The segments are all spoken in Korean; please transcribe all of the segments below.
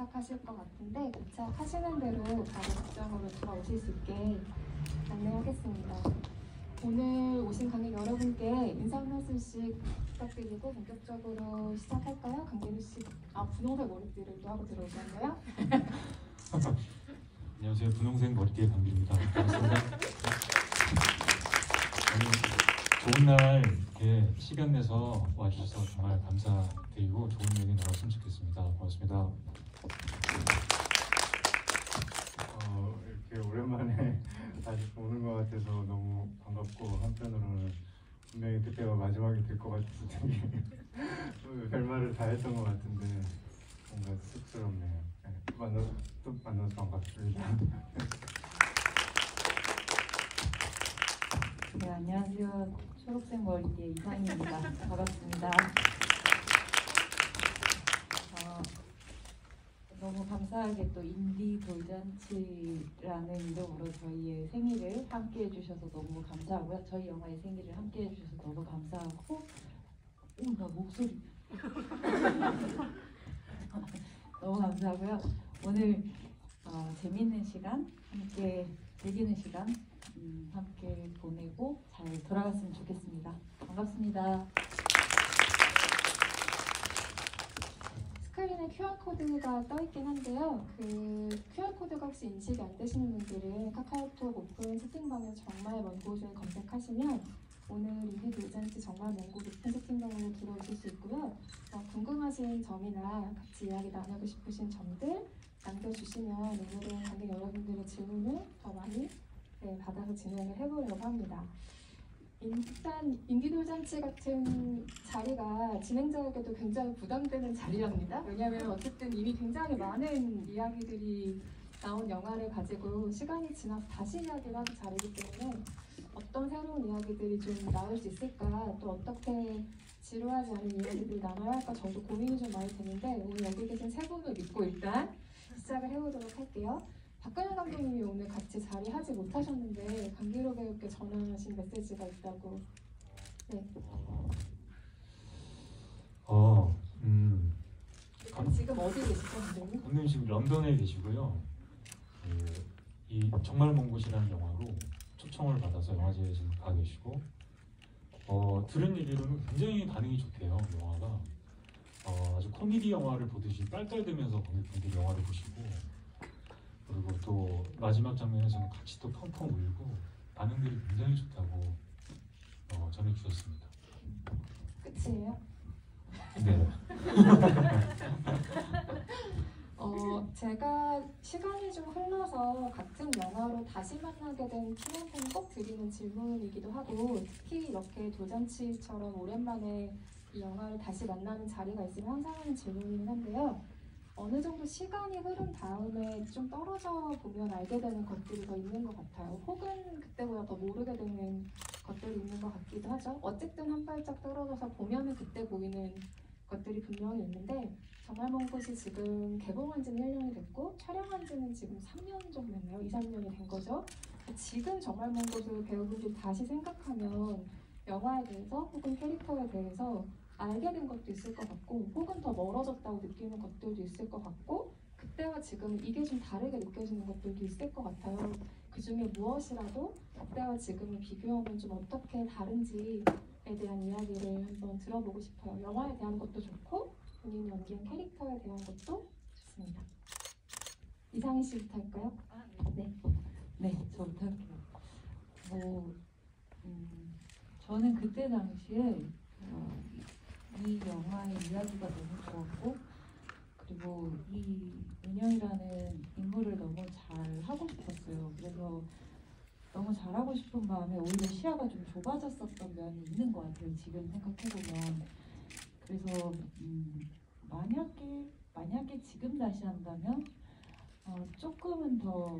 도착하실 것 같은데 도착하시는 대로 바로 극장으로 돌아오실 수 있게 안내하겠습니다. 오늘 오신 관객 여러분께 인사 한 말씀씩 부탁드리고 본격적으로 시작할까요? 강대루 씨, 아 분홍색 머리띠를 또 하고 들어오셨나요? 안녕하세요. 분홍색 머리띠의 강길입니다. 반갑습니다. 좋은 날 이렇게 시간 내서 와주셔서 정말 감사드리고 좋은 얘기 나눴으면 좋겠습니다. 고맙습니다. 오랜만에 다시 보는 것 같아서 너무 반갑고 한편으로는 분명히 그때가 마지막이 될 것 같아서 되게 별말을 다 했던 것 같은데 뭔가 쑥스럽네요. 네, 만나서 또 만나서 반갑습니다. 네, 안녕하세요. 초록색 머리띠의 이상입니다. 반갑습니다. 어, 너무 감사하게 또 인디 돌잔치라는 이름으로 저희의 생일을 함께 해주셔서 너무 감사하고요. 저희 영화의 생일을 함께 해주셔서 너무 감사하고 오, 나 목소리 너무 감사하고요. 오늘 어, 재밌는 시간, 함께 즐기는 시간 음, 함께 보내고 잘 돌아갔으면 좋겠습니다. 반갑습니다. 스크린에 QR코드가 떠있긴 한데요. 그 QR코드가 혹시 인식이 안 되시는 분들은 카카오톡 오픈 채팅방에 정말 먼 곳을 검색하시면 오늘 인디 돌잔치 정말 먼 곳 오픈 채팅방으로 들어오실 수 있고요. 어, 궁금하신 점이나 같이 이야기 나누고 싶으신 점들 남겨주시면 오늘은 관객 여러분들의 질문을 더 많이 네, 받아서 진행을 해보려고 합니다. 일단 인기돌잔치 같은 자리가 진행자에게도 굉장히 부담되는 자리랍니다. 왜냐하면 어쨌든 이미 굉장히 많은 이야기들이 나온 영화를 가지고 시간이 지나서 다시 이야기를 하는 자리이기 때문에 어떤 새로운 이야기들이 좀 나올 수 있을까 또 어떻게 지루하지 않은 이야기들이 나눠야 할까 저도 고민이 좀 많이 되는데 오늘 여기 계신 세 분을 믿고 일단 시작을 해보도록 할게요. 박근혜 감독님이 오늘 같이 자리하지 못하셨는데 강기로 배우께 전하신 메시지가 있다고 네. 어, 음, 감- 지금 어디 계시죠, 감독님? 감독님 지금 런던에 계시고요. 그, 이 정말 먼 곳이라는 영화로 초청을 받아서 영화제에 지금 가 계시고 어, 들은 얘기로는 굉장히 반응이 좋대요. 영화가 어, 아주 코미디 영화를 보듯이 딸딸대면서 관객분들이 영화를 보시고 그리고 또 마지막 장면에서는 같이 또 펑펑 울고 반응들이 굉장히 좋다고 어, 전해주셨습니다. 끝이에요? 네. 어, 제가 시간이 좀 흘러서 같은 영화로 다시 만나게 된 팀한테는 꼭 드리는 질문이기도 하고 특히 이렇게 돌잔치처럼 오랜만에 이 영화를 다시 만나는 자리가 있으면 항상 하는 질문이긴 한데요. 어느 정도 시간이 흐른 다음에 좀 떨어져 보면 알게 되는 것들이 더 있는 것 같아요. 혹은 그때보다 더 모르게 되는 것들이 있는 것 같기도 하죠. 어쨌든 한 발짝 떨어져서 보면은 그때 보이는 것들이 분명히 있는데 정말 먼 곳이 지금 개봉한 지는 1년이 됐고 촬영한 지는 지금 3년 정도 됐나요? 2, 3년이 된 거죠. 지금 정말 먼 곳을 배우분들이 다시 생각하면 영화에 대해서 혹은 캐릭터에 대해서 알게 된 것도 있을 것 같고 혹은 더 멀어졌다고 느끼는 것들도 있을 것 같고 그때와 지금 이게 좀 다르게 느껴지는 것들도 있을 것 같아요. 그 중에 무엇이라도 그때와 지금을 비교하면 좀 어떻게 다른지에 대한 이야기를 한번 들어보고 싶어요. 영화에 대한 것도 좋고 본인 연기한 캐릭터에 대한 것도 좋습니다. 이상희 씨부터 할까요? 네. 네, 저부터 할게요. 뭐, 음, 저는 그때 당시에 어, 이 영화의 이야기가 너무 좋았고 그리고 이 은영이라는 인물을 너무 잘 하고 싶었어요. 그래서 너무 잘하고 싶은 마음에 오히려 시야가 좀 좁아졌었던 면이 있는 것 같아요. 지금 생각해보면. 그래서 음, 만약에 만약에 지금 다시 한다면 어, 조금은 더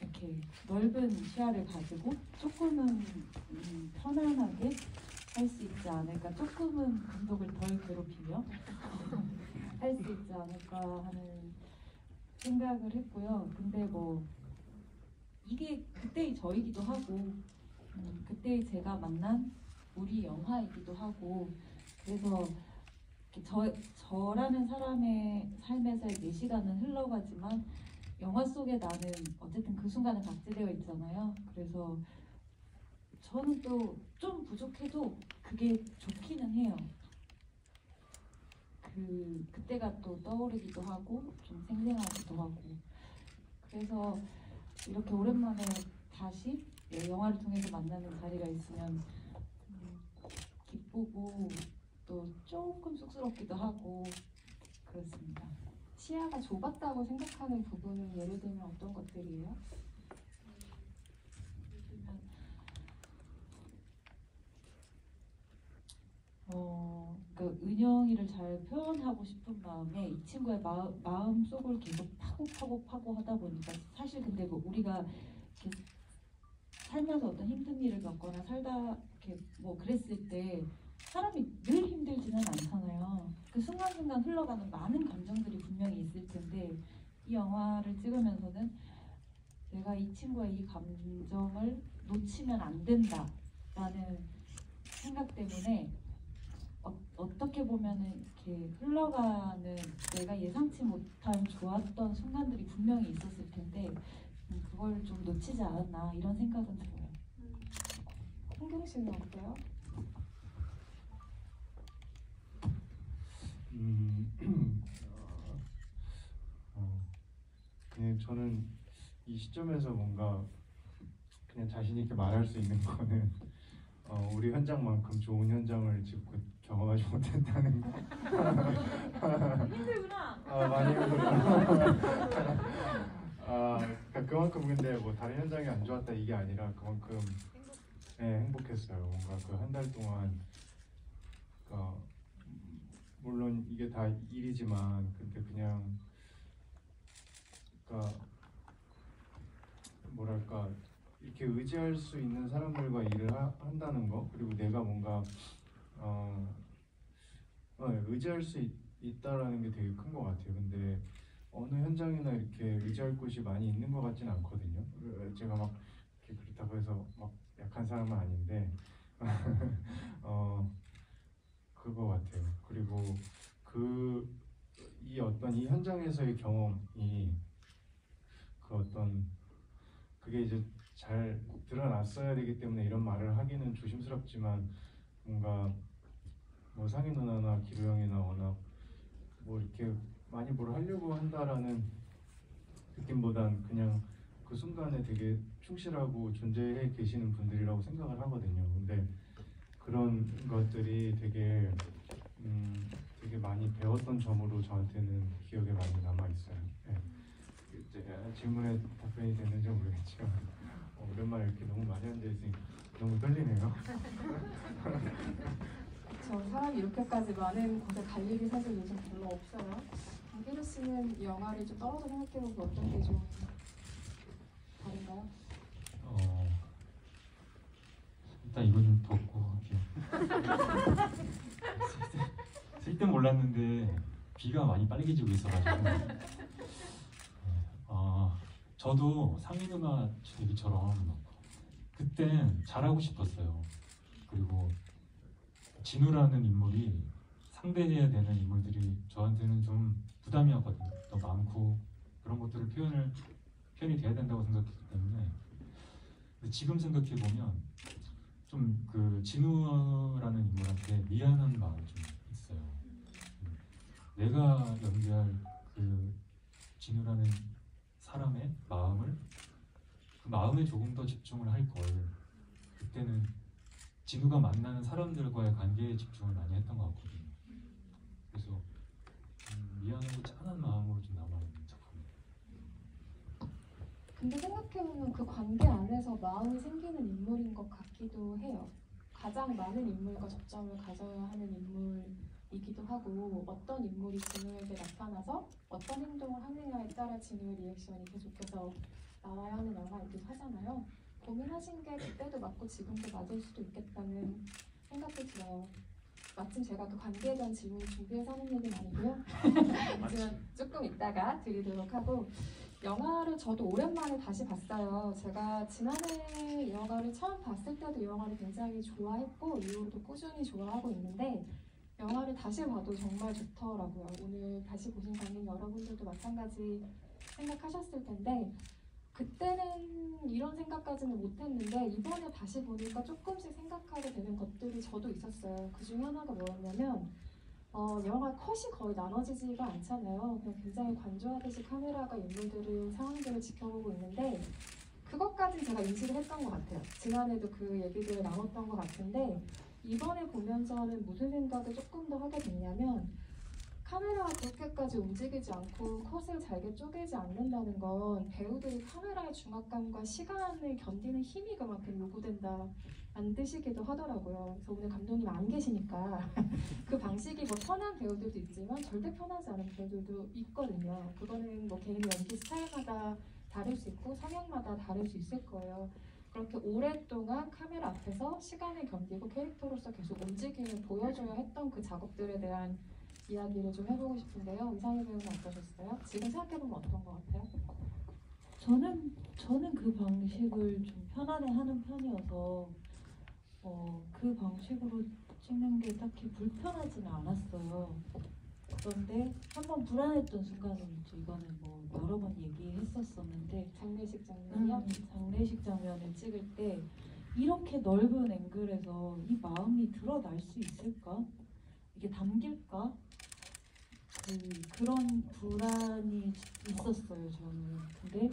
이렇게 넓은 시야를 가지고 조금은 음, 편안하게 할 수 있지 않을까 조금은 감독을 덜 괴롭히며 할 수 있지 않을까 하는 생각을 했고요. 근데 뭐 이게 그때의 저이기도 하고 음, 그때의 제가 만난 우리 영화이기도 하고 그래서 저 저라는 사람의 삶에서의 네 시간은 흘러가지만 영화 속에 나는 어쨌든 그 순간에 박제되어 있잖아요. 그래서 저는 또 좀 부족해도 그게 좋기는 해요. 그 그때가 또 떠오르기도 하고 좀 생생하기도 하고 그래서 이렇게 오랜만에 다시 예, 영화를 통해서 만나는 자리가 있으면 음, 기쁘고 또 조금 쑥스럽기도 하고 그렇습니다. 시야가 좁았다고 생각하는 부분은 예를 들면 어떤 것들이에요? 어, 그 은영이를 잘 표현하고 싶은 마음에 이 친구의 마음, 마음 속을 계속 파고 파고 파고 하다 보니까 사실 근데 뭐 우리가 이렇게 살면서 어떤 힘든 일을 겪거나 살다 이렇게 뭐 그랬을 때 사람이 늘 힘들지는 않잖아요. 그 순간순간 흘러가는 많은 감정들이 분명히 있을 텐데 이 영화를 찍으면서는 내가 이 친구의 이 감정을 놓치면 안 된다라는 생각 때문에 어, 어떻게 보면은 이렇게 흘러가는 내가 예상치 못한 좋았던 순간들이 분명히 있었을 텐데 음, 그걸 좀 놓치지 않았나 이런 생각은 들어요. 홍경 씨는 어때요? 음, 어, 그냥 저는 이 시점에서 뭔가 그냥 자신 있게 말할 수 있는 거는 어, 우리 현장만큼 좋은 현장을 지금 경험하지 못했다는 거. 힘들구나. 아 많이 힘들어. 아 그러니까 그만큼 근데 뭐 다른 현장이 안 좋았다 이게 아니라 그만큼 네, 행복했어요. 뭔가 그 한 달 동안 그러니까 물론 이게 다 일이지만 근데 그냥 그러니까 뭐랄까 이렇게 의지할 수 있는 사람들과 일을 하, 한다는 거 그리고 내가 뭔가 어, 어, 의지할 수 있, 있다라는 게 되게 큰 것 같아요. 근데 어느 현장이나 이렇게 의지할 곳이 많이 있는 것 같진 않거든요. 어, 제가 막 그렇다고 해서 막 약한 사람은 아닌데 어 그거 같아요. 그리고 그 이 어떤 이 현장에서의 경험이 그 어떤 그게 이제 잘 드러났어야 되기 때문에 이런 말을 하기는 조심스럽지만 뭔가 뭐 상희 누나나 기루 형이나 워낙 뭐 이렇게 많이 뭘 하려고 한다라는 느낌보단 그냥 그 순간에 되게 충실하고 존재해 계시는 분들이라고 생각을 하거든요. 근데 그런 것들이 되게 음, 되게 많이 배웠던 점으로 저한테는 기억에 많이 남아 있어요. 네. 이제 질문에 답변이 됐는지 모르겠지만 어, 오랜만에 이렇게 너무 많이 앉아 있으니까 너무 떨리네요. 저 사람이 이렇게까지 많은 곳에 갈 일이 사실 요즘 별로 없어요. 김기루 씨는 이 영화를 좀 떨어져 생각해보고 어떤 게 좀 다른가요? 어, 일단 이거 좀 덮고 할게요. 쓸때 몰랐는데 비가 많이 빨개지고 있어가지고. 네, 아, 저도 상희 누나 얘기처럼 그땐 잘하고 싶었어요. 그리고 진우라는 인물이 상대해야 되는 인물들이 저한테는 좀 부담이었거든요. 더 많고 그런 것들을 표현을 표현이 돼야 된다고 생각했기 때문에 지금 생각해 보면 좀 그 진우라는 인물한테 미안한 마음이 좀 있어요. 음, 내가 연기할 그 진우라는 사람의 마음을 그 마음에 조금 더 집중을 할 걸 그때는 진우가 만나는 사람들과의 관계에 집중을 많이 했던 것 같거든요. 그래서 음, 미안하고 짠한 마음으로 좀 남아있는 작품이에요. 근데 생각해보면 그 관계 안에서 마음이 생기는 인물인 것 같기도 해요. 가장 많은 인물과 접점을 가져야 하는 인물이기도 하고 어떤 인물이 진우에게 나타나서 어떤 행동을 하느냐에 따라 진우의 리액션이 계속해서 나와야 하는 영화이기도 하잖아요. 고민하신 게 그때도 맞고 지금도 맞을 수도 있겠다는 생각이 들어요. 마침 제가 그 관계에 대한 질문을 준비해서 하는 얘기는 아니고요. 하지만 조금 이따가 드리도록 하고 영화를 저도 오랜만에 다시 봤어요. 제가 지난해 이 영화를 처음 봤을 때도 이 영화를 굉장히 좋아했고 이후로도 꾸준히 좋아하고 있는데 영화를 다시 봐도 정말 좋더라고요. 오늘 다시 보신 관객 여러분들도 마찬가지 생각하셨을 텐데 그때는 이런 생각까지는 못했는데 이번에 다시 보니까 조금씩 생각하게 되는 것들이 저도 있었어요. 그 중에 하나가 뭐였냐면 어, 영화 컷이 거의 나눠지지가 않잖아요. 그냥 굉장히 관조하듯이 카메라가 인물들을 상황들을 지켜보고 있는데 그것까지 제가 인식을 했던 것 같아요. 지난해도 그 얘기들을 나눴던 것 같은데 이번에 보면서는 무슨 생각을 조금 더 하게 됐냐면 카메라가 그렇게까지 움직이지 않고 컷을 잘게 쪼개지 않는다는 건 배우들이 카메라의 중압감과 시간을 견디는 힘이 그만큼 요구된다 안 드시기도 하더라고요. 그래서 오늘 감독님 안 계시니까 그 방식이 뭐 편한 배우들도 있지만 절대 편하지 않은 배우들도 있거든요. 그거는 뭐 개인 연기 스타일마다 다를 수 있고 성향마다 다를 수 있을 거예요. 그렇게 오랫동안 카메라 앞에서 시간을 견디고 캐릭터로서 계속 움직임을 보여줘야 했던 그 작업들에 대한 이야기를 좀 해보고 싶은데요. 이상희 배우는 어떠셨어요? 지금 생각해보면 어떤 것 같아요? 저는 저는 그 방식을 좀 편안해하는 편이어서 어, 그 방식으로 찍는 게 딱히 불편하지는 않았어요. 그런데 한번 불안했던 순간은 있죠. 이거는 뭐 여러 번 얘기했었었는데 장례식 장면이요? 음, 장례식 장면을 찍을 때 이렇게 넓은 앵글에서 이 마음이 드러날 수 있을까? 이게 담길까? 그, 그런 불안이 있었어요 저는. 근데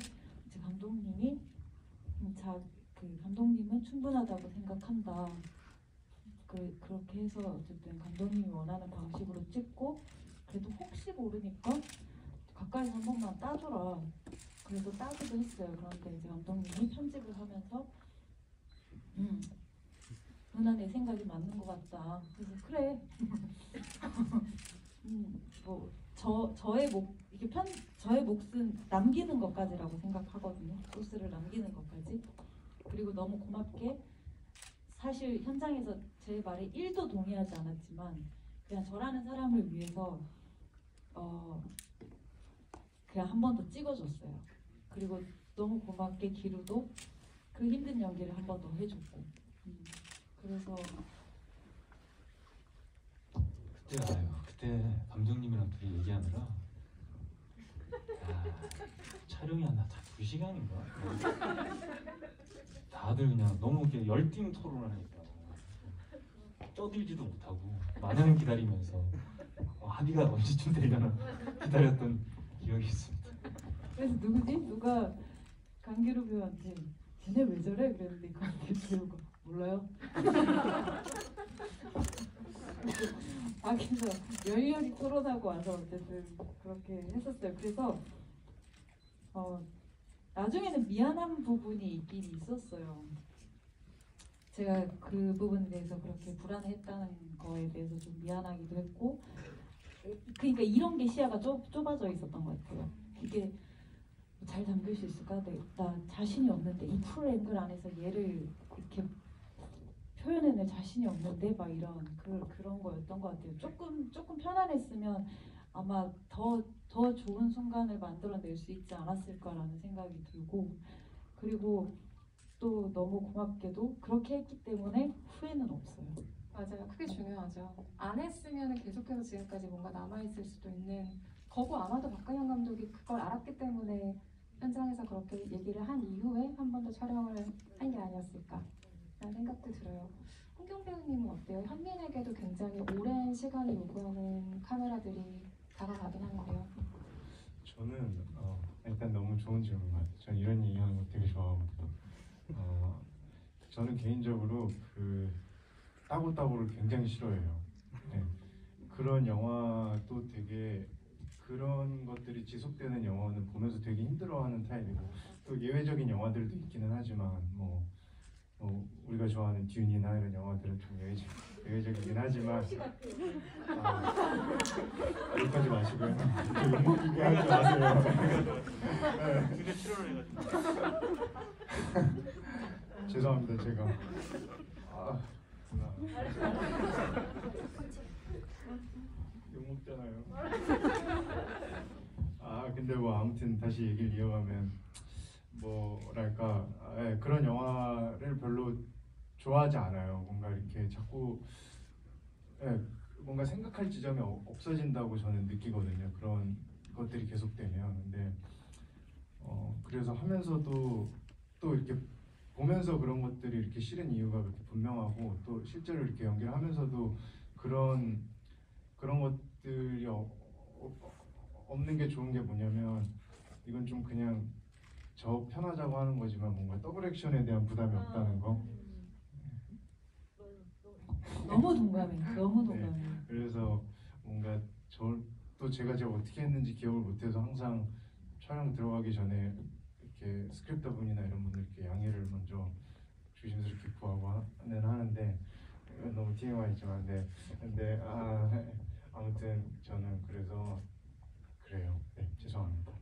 이제 감독님이 음, 자, 그 감독님은 충분하다고 생각한다. 그 그렇게 해서 어쨌든 감독님이 원하는 방식으로 찍고 그래도 혹시 모르니까 가까이서 한 번만 따줘라. 그래서 따기도 했어요. 그런데 이제 감독님이 편집을 하면서 음 누나 내 생각이 맞는 것 같다. 그래서 그래. 음 뭐 저 저의 목 이게 편 저의 몫은 남기는 것까지라고 생각하거든요. 소스를 남기는 것까지. 그리고 너무 고맙게 사실 현장에서 제 말에 1도 동의하지 않았지만 그냥 저라는 사람을 위해서 어 그냥 한 번 더 찍어줬어요. 그리고 너무 고맙게 기루도 그 힘든 연기를 한 번 더 해줬고 음, 그래서 그때 아유 그때 감독님이랑 둘이 얘기하느라 야, 촬영이 한다두 시간인가? 다들 그냥 너무 이렇게 열띤 토론을 하니까 떠들지도 못하고 마냥 기다리면서 어, 합의가 언제쯤 되려나 기다렸던 기억이 있습니다. 그래서 누구지 누가 강기루 배우한테 쟤네 왜 저래 그랬는데 강기루 배우가 몰라요. 밖에서 열렬히 토론하고 와서 어쨌든 그렇게 했었어요. 그래서 어, 나중에는 미안한 부분이 있긴 있었어요. 제가 그 부분에 대해서 그렇게 불안했다는 거에 대해서 좀 미안하기도 했고, 그러니까 이런 게 시야가 좁, 좁아져 있었던 것 같아요. 이게 잘 담길 수 있을까? 내- 나 자신이 없는데 이 프로 앵글 안에서 얘를 이렇게 표현해낼 자신이 없는데 막 이런 그, 그런 거였던 것 같아요. 조금 조금 편안했으면 아마 더 더 좋은 순간을 만들어낼 수 있지 않았을까라는 생각이 들고 그리고 또 너무 고맙게도 그렇게 했기 때문에 후회는 없어요. 맞아요. 그게 중요하죠. 안 했으면 계속해서 지금까지 뭔가 남아있을 수도 있는 거고 아마도 박근영 감독이 그걸 알았기 때문에 현장에서 그렇게 얘기를 한 이후에 한 번 더 촬영을 한 게 아니었을까 라는 생각도 들어요. 홍경 배우님은 어때요? 현민에게도 굉장히 오랜 시간을 요구하는 카메라들이 다가가긴 하는데요. 저는 어, 일단 너무 좋은 질문 같아요. 저는 이런 얘기하는 거 되게 좋아하거든요. 어, 저는 개인적으로 그 따고 따고를 굉장히 싫어해요. 네. 그런 영화도 되게 그런 것들이 지속되는 영화는 보면서 되게 힘들어하는 타입이고 또 예외적인 영화들도 있기는 하지만 뭐, 뭐 우리가 좋아하는 듀니나 이런 영화들은 좀 예외적, 예외적이긴 하지만 아, 여기까지 마시고요. 욕먹 이게 하지 마세요. 그게 출연을 해가지고 죄송합니다 제가 아, 욕 먹잖아요. 아 근데 뭐 아무튼 다시 얘기를 이어가면 뭐랄까 아, 예, 그런 영화를 별로 좋아하지 않아요. 뭔가 이렇게 자꾸 예, 뭔가 생각할 지점이 어- 없어진다고 저는 느끼거든요. 그런 것들이 계속되면 근데 어 그래서 하면서도 또 이렇게 보면서 그런 것들이 이렇게 싫은 이유가 그렇게 분명하고 또 실제로 이렇게 연기를 하면서도 그런 그런 것들이 어- 어- 없는 게 좋은 게 뭐냐면 이건 좀 그냥 저 편하자고 하는 거지만 뭔가 더블 액션에 대한 부담이 없다는 거. 너무 동감해. 너무 네. 동감해. 그래서 뭔가 저 또 제가 제가 어떻게 했는지 기억을 못해서 항상 촬영 들어가기 전에 이렇게 스크립터 분이나 이런 분들께 양해를 먼저 조심스럽게 구하고 하는 하는데 너무 TMI지만 네 근데 아 아무튼 저는 그래서 그래요 네 죄송합니다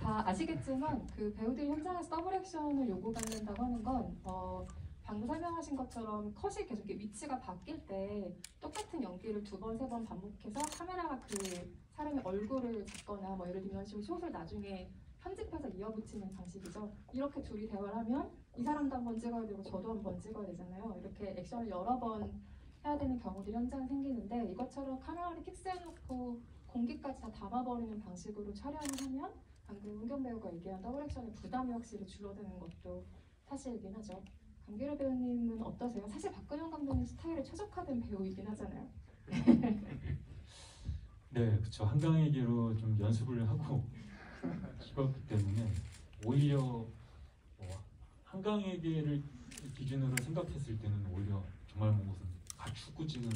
다 아시겠지만 그 배우들이 현장에서 더블 액션을 요구받는다고 하는 건 어, 방금 설명하신 것처럼 컷이 계속 위치가 바뀔 때 똑같은 연기를 두 번, 세 번 반복해서 카메라가 그 사람의 얼굴을 잡거나 뭐 예를 들면 지금 숏을 나중에 편집해서 이어붙이는 방식이죠. 이렇게 둘이 대화를 하면 이 사람도 한 번 찍어야 되고 저도 한 번 찍어야 되잖아요. 이렇게 액션을 여러 번 해야 되는 경우들이 현장에 생기는데 이것처럼 카메라를 픽스해놓고 공기까지 다 담아버리는 방식으로 촬영을 하면 방금 은경 배우가 얘기한 더블 액션의 부담이 확실히 줄어드는 것도 사실이긴 하죠. 강기로 배우님은 어떠세요? 사실 박근영 감독님 스타일에 최적화된 배우이긴 하잖아요. 네, 그렇죠. 한강에게로 좀 연습을 하고 찍었기 때문에 오히려 뭐 한강에게를 기준으로 생각했을 때는 오히려 정말 뭐 무슨 가축구 찍은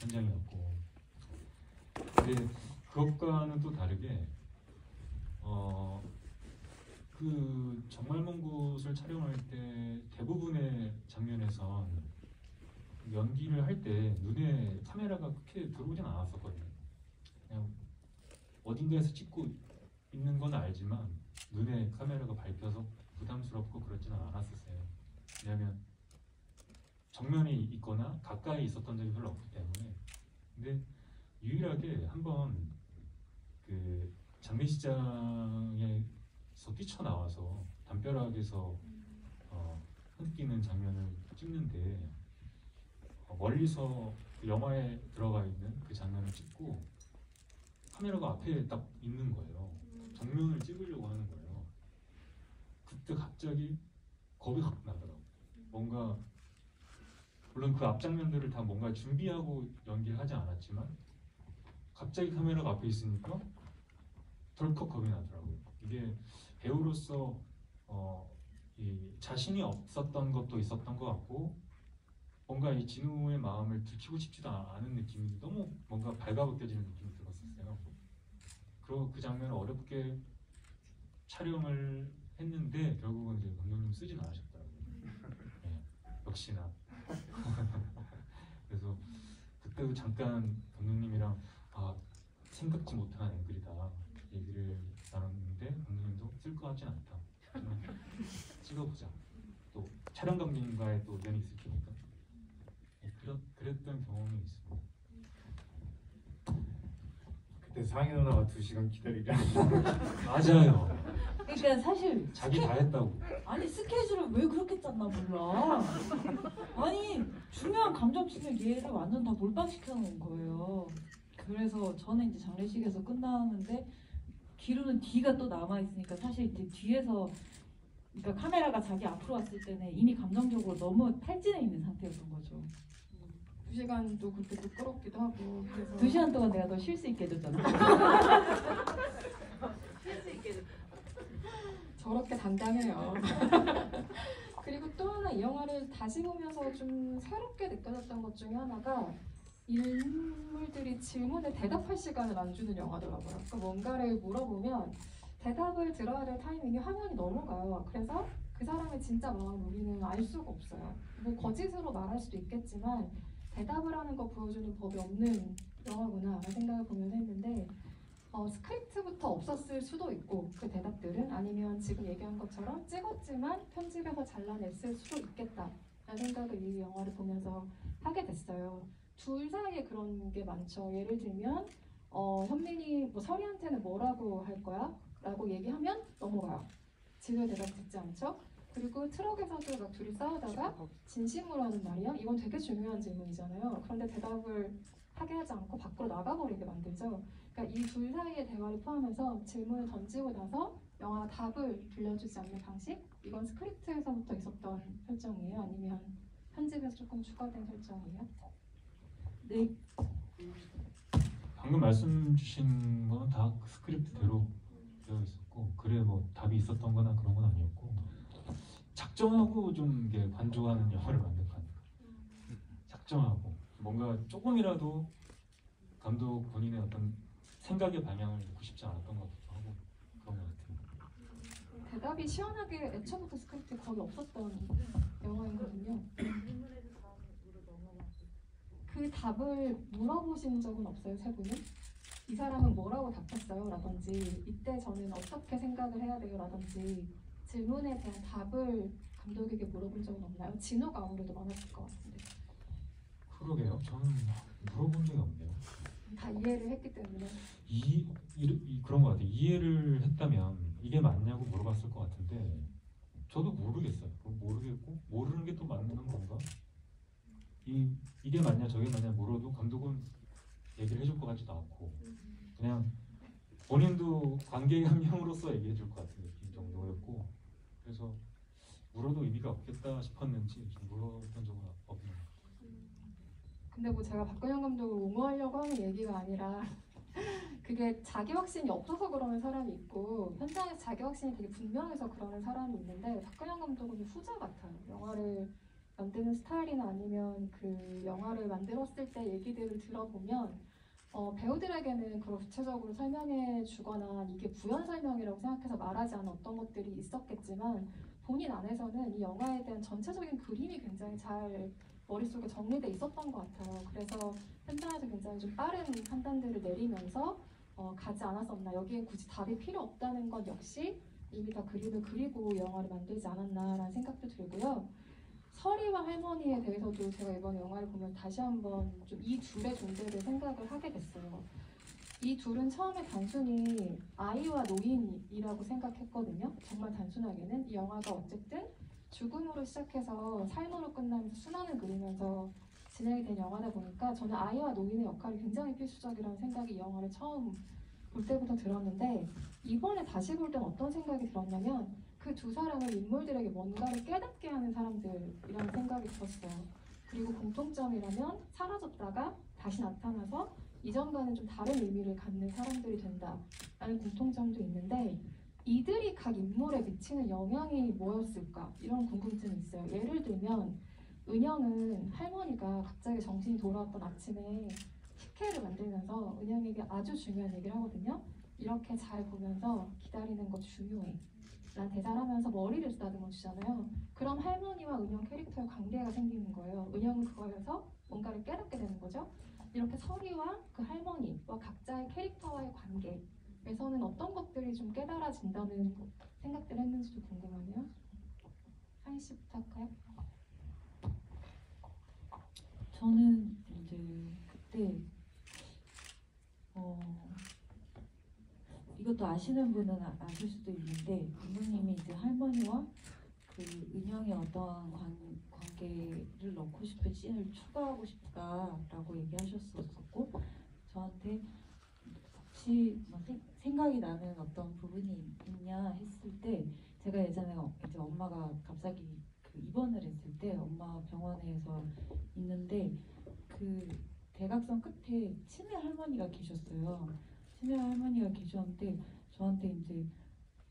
현장이었고 근데 그것과는 또 다르게 어, 그 정말 먼 곳을 촬영할 때 대부분의 장면에선 연기를 할 때 눈에 카메라가 그렇게 들어오진 않았었거든요. 그냥 어딘가에서 찍고 있는 건 알지만 눈에 카메라가 밟혀서 부담스럽고 그렇지는 않았었어요. 왜냐하면 정면에 있거나 가까이 있었던 적이 별로 없기 때문에. 근데 유일하게 한번 그 장례식장에서 뛰쳐나와서 담벼락에서 어, 흩기는 장면을 찍는데 어, 멀리서 그 영화에 들어가 있는 그 장면을 찍고 카메라가 앞에 딱 있는 거예요. 정면을 찍으려고 하는 거예요. 그때 갑자기 겁이 확 나더라고. 뭔가 물론 그 앞 장면들을 다 뭔가 준비하고 연기를 하지 않았지만 갑자기 카메라가 앞에 있으니까 덜컥 겁이 나더라고요. 이게 배우로서 어, 이 자신이 없었던 것도 있었던 것 같고 뭔가 이 진우의 마음을 들키고 싶지도 않은 느낌이 너무 뭔가 발가벗겨지는 느낌이 들었었어요. 그리고 그 장면을 어렵게 촬영을 했는데 결국은 이제 감독님 쓰진 않으셨더라고요. 네, 역시나. 그래서 그때도 잠깐 감독님이랑 아 생각지 못한 앵글이다 얘기를 나눴는데 감독님도 쓸 것 같진 않다. 찍어보자. 또 촬영 감독님과의 또 의견이 있을 테니까. 네, 그랬, 그랬던 경험이 있습니다. 그때 상희 누나가 두 시간 기다리게 맞아요. 그러니까 사실 자기 다 했다고. 아니 스케줄을 왜 그렇게 짰나 몰라. 아니 중요한 감정씬을 얘를 완전 다 몰빵시켜 놓은 거예요. 그래서 저는 이제 장례식에서 끝나는데 기루는 뒤가 또 남아 있으니까 사실 이제 뒤에서 그러니까 카메라가 자기 앞으로 왔을 때는 이미 감정적으로 너무 탈진해 있는 상태였던 거죠. 두 시간도 그렇게 부끄럽기도 하고 그래서 두 시간 동안 내가 너 쉴 수 있게 해줬잖아. 저렇게 당당해요. 그리고 또 하나 이 영화를 다시 보면서 좀 새롭게 느껴졌던 것 중에 하나가 인물들이 질문에 대답할 시간을 안 주는 영화더라고요. 그러니까 뭔가를 물어보면 대답을 들어야 될 타이밍이 화면이 넘어가요. 그래서 그 사람의 진짜 마음을 우리는 알 수가 없어요. 뭐 거짓으로 말할 수도 있겠지만 대답을 하는 거 보여주는 법이 없는 영화구나 라는 생각을 보면서 했는데 어, 스크립트부터 없었을 수도 있고 그 대답들은 아니면 지금 얘기한 것처럼 찍었지만 편집해서 잘라냈을 수도 있겠다 라는 생각을 이 영화를 보면서 하게 됐어요. 둘 사이에 그런 게 많죠. 예를 들면 어, 현민이 뭐 설이한테는 뭐라고 할 거야? 라고 얘기하면 넘어가요. 진우의 대답 듣지 않죠? 그리고 트럭에서도 막 둘이 싸우다가 진심으로 하는 말이야? 이건 되게 중요한 질문이잖아요. 그런데 대답을 하게 하지 않고 밖으로 나가버리게 만들죠. 그러니까 이 둘 사이의 대화를 포함해서 질문을 던지고 나서 영화가 답을 들려주지 않는 방식? 이건 스크립트에서부터 있었던 설정이에요? 아니면 편집에서 조금 추가된 설정이에요? 네, 방금 말씀 주신 거는 다 스크립트대로 되어 있었고 그래 뭐 답이 있었던 거나 그런 건 아니었고 작정하고 좀 이게 관조하는 영화를 만든 거 아닌가 작정하고. 뭔가 조금이라도 감독 본인의 어떤 생각의 방향을 놓고 싶지 않았던 것 같기도 하고 그런 것 같아요. 대답이 시원하게 애초부터 스크립트에 거의 없었던 영화이거든요. 그 답을 물어보신 적은 없어요, 세 분은? 이 사람은 뭐라고 답했어요? 라든지 이때 저는 어떻게 생각을 해야 돼요? 라든지 질문에 대한 답을 감독에게 물어본 적은 없나요? 진호가 아무래도 많았을 것 같은데 그러게요 저는 물어본 적이 없네요 다 이해를 했기 때문에 이, 이, 이 그런 것 같아요. 이해를 했다면 이게 맞냐고 물어봤을 것 같은데 저도 모르겠어요. 모르겠고 모르는 게 또 맞는 건가? 이 이게 맞냐 저게 맞냐 물어도 감독은 얘기를 해줄 것 같지도 않고 그냥 본인도 관계 한 명으로서 얘기해 줄 것 같은 느낌 정도였고 그래서 물어도 의미가 없겠다 싶었는지 좀 물어본 적은 없네요. 근데 뭐 제가 박근영 감독을 옹호하려고 하는 얘기가 아니라 그게 자기 확신이 없어서 그러는 사람이 있고 현장에서 자기 확신이 되게 분명해서 그러는 사람이 있는데 박근영 감독은 후자 같아요. 영화를 만드는 스타일이나 아니면 그 영화를 만들었을 때 얘기들을 들어보면 어, 배우들에게는 그걸 구체적으로 설명해 주거나 이게 부연 설명이라고 생각해서 말하지 않은 어떤 것들이 있었겠지만 본인 안에서는 이 영화에 대한 전체적인 그림이 굉장히 잘 머릿속에 정리돼 있었던 것 같아요. 그래서 현장에서 굉장히 좀 빠른 판단들을 내리면서 어, 가지 않았었나. 여기에 굳이 답이 필요 없다는 건 역시 이미 다 그림을 그리고 영화를 만들지 않았나라는 생각도 들고요. 서리와 할머니에 대해서도 제가 이번 영화를 보면 다시 한번 좀 이 둘의 존재를 생각을 하게 됐어요. 이 둘은 처음에 단순히 아이와 노인이라고 생각했거든요. 정말 단순하게는 이 영화가 어쨌든 죽음으로 시작해서 삶으로 끝나면서 순환을 그리면서 진행이 된 영화다 보니까 저는 아이와 노인의 역할이 굉장히 필수적이라는 생각이 이 영화를 처음 볼 때부터 들었는데 이번에 다시 볼 땐 어떤 생각이 들었냐면 그 두 사람은 인물들에게 뭔가를 깨닫게 하는 사람들이라는 생각이 들었어요. 그리고 공통점이라면 사라졌다가 다시 나타나서 이전과는 좀 다른 의미를 갖는 사람들이 된다라는 공통점도 있는데 이들이 각 인물에 미치는 영향이 뭐였을까 이런 궁금증이 있어요. 예를 들면 은영은 할머니가 갑자기 정신이 돌아왔던 아침에 식혜를 만들면서 은영에게 아주 중요한 얘기를 하거든요. 이렇게 잘 보면서 기다리는 거 중요해. 난 대사를 하면서 머리를 쓰다듬어 주잖아요. 그럼 할머니와 은영 캐릭터의 관계가 생기는 거예요. 은영은 그거에서 뭔가를 깨닫게 되는 거죠. 이렇게 서리와 그 할머니와 각자의 캐릭터와의 관계에서는 어떤 것들이 좀 깨달아진다는 생각들을 했는지도 궁금하네요. 하인 씨부터 할까요? 저는 이제 그때 어 이것도 아시는 분은 아- 아실 수도 있는데 감독님이 이제 할머니와 그 은영의 어떤 관, 관계를 넣고 싶은 씬을 추가하고 싶다라고 얘기하셨었고 저한테 혹시 뭐 생- 생각이 나는 어떤 부분이 있냐 했을 때 제가 예전에 어- 이제 엄마가 갑자기 그 입원을 했을 때 엄마 병원에서 있는데 그 대각선 끝에 치매 할머니가 계셨어요. 치매 할머니가 계셨는데 저한테 이제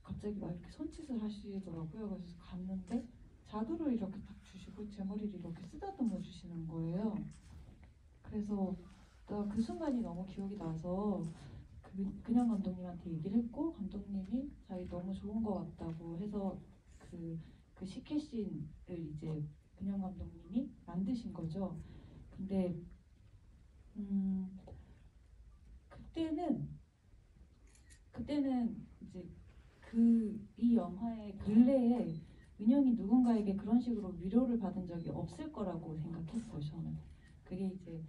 갑자기 막 이렇게 손짓을 하시더라고요. 그래서 갔는데 자두를 이렇게 딱 주시고 제 머리를 이렇게 쓰다듬어 주시는 거예요. 그래서 나그 순간이 너무 기억이 나서 그 그냥 감독님한테 얘기를 했고 감독님이 자기 너무 좋은 것 같다고 해서 그 그 시케신을 이제 그냥 감독님이 만드신 거죠. 근데 음 그때는 그때는 이제 그 이 영화의 근래에 은영이 누군가에게 그런 식으로 위로를 받은 적이 없을 거라고 생각했어요. 저는 그게 이제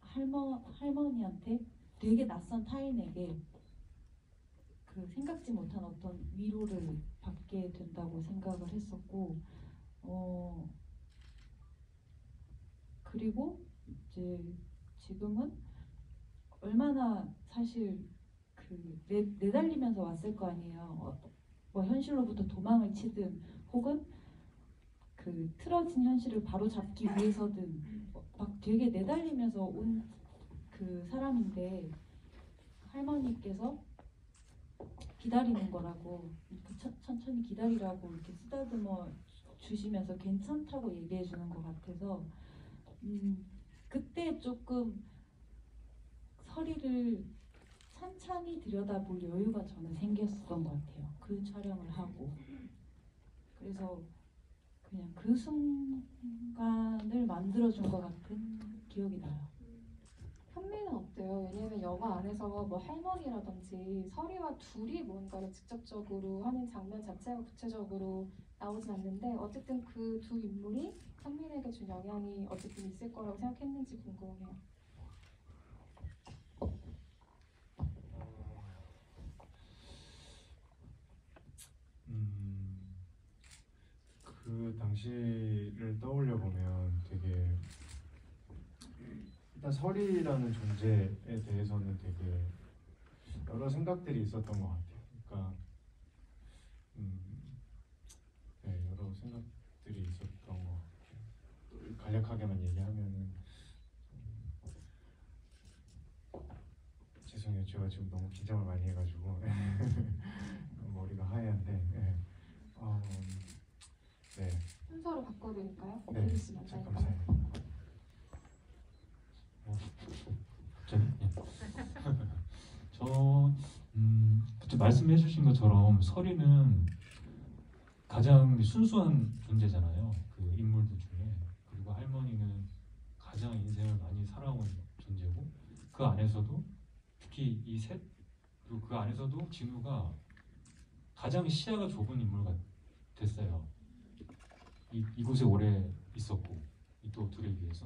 할머 할머니한테 되게 낯선 타인에게 그 생각지 못한 어떤 위로를 받게 된다고 생각을 했었고 어 그리고 이제 지금은 얼마나 사실 그 내, 내달리면서 왔을 거 아니에요. 어, 뭐 현실로부터 도망을 치든 혹은 그 틀어진 현실을 바로 잡기 위해서든 어, 막 되게 내달리면서 온 그 사람인데 할머니께서 기다리는 거라고 천천히 기다리라고 이렇게 쓰다듬어 주시면서 괜찮다고 얘기해 주는 것 같아서 음 그때 조금 서리를 찬찬히 들여다볼 여유가 저는 생겼던 것 같아요. 그 촬영을 하고 그래서 그냥 그 순간을 만들어준 것 같은 기억이 나요. 현미는 어때요? 왜냐면 영화 안에서 뭐 할머니라든지 서리와 둘이 뭔가를 직접적으로 하는 장면 자체가 구체적으로 나오진 않는데 어쨌든 그 두 인물이 현민에게 준 영향이 어쨌든 있을 거라고 생각했는지 궁금해요. 음, 그 당시를 떠올려 보면 되게 일단 설이라는 존재에 대해서는 되게 여러 생각들이 있었던 것 같아요. 그러니까 음, 네, 여러 생각들이 있었던 것 같아요. 또 간략하게만 얘기하면은 음, 죄송해요. 제가 지금 너무 긴장을 많이 해가지고 머리가 하얘한데 네. 어, 네. 순서로 바꿔드릴까요? 네? 감사해요. 저는 예. 저 음, 그때 말씀해 주신 것처럼 설이는 가장 순수한 존재잖아요. 그 인물들 중에 그리고 할머니는 가장 인생을 많이 살아온 존재고 그 안에서도 특히 이 셋 그리고 그 안에서도 진우가 가장 시야가 좁은 인물 같았어요. 이, 이곳에 오래 있었고 이또 둘에 비해서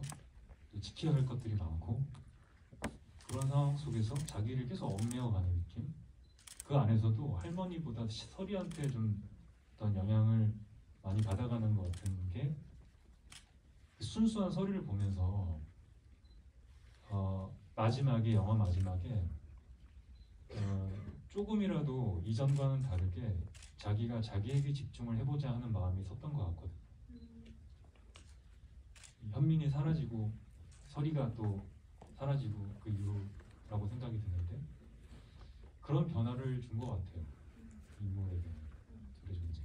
또 지켜야 할 것들이 많고 그런 상황 속에서 자기를 계속 얽매어가는 느낌. 그 안에서도 할머니보다 설이한테 좀 어떤 영향을 많이 받아가는 것 같은 게그 순수한 설이를 보면서 어, 마지막에 영화 마지막에 어, 조금이라도 이전과는 다르게 자기가 자기에게 집중을 해보자 하는 마음이 섰던 것 같거든요. 이 현민이 사라지고 설이가 또 사라지고 그 이후라고 생각이 드는데 그런 변화를 준 것 같아요. 인물에게 둘의 존재.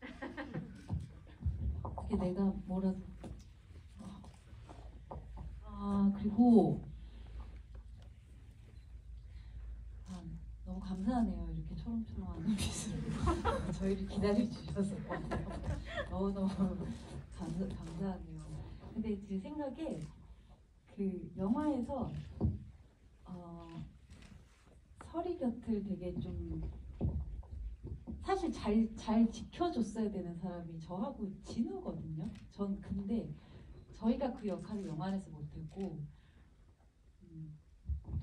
그게 내가 뭐라도. 아 그리고 아, 너무 감사하네요 이렇게 초롱초롱한 눈빛으로 저희를 기다려 주셔서 너무너무 감사, 감사하네요 근데 제 생각에 그 영화에서 어, 설이 곁을 되게 좀 사실 잘, 잘 지켜줬어야 되는 사람이 저하고 진우거든요. 전 근데 저희가 그 역할을 영화 안에서 못했고 음,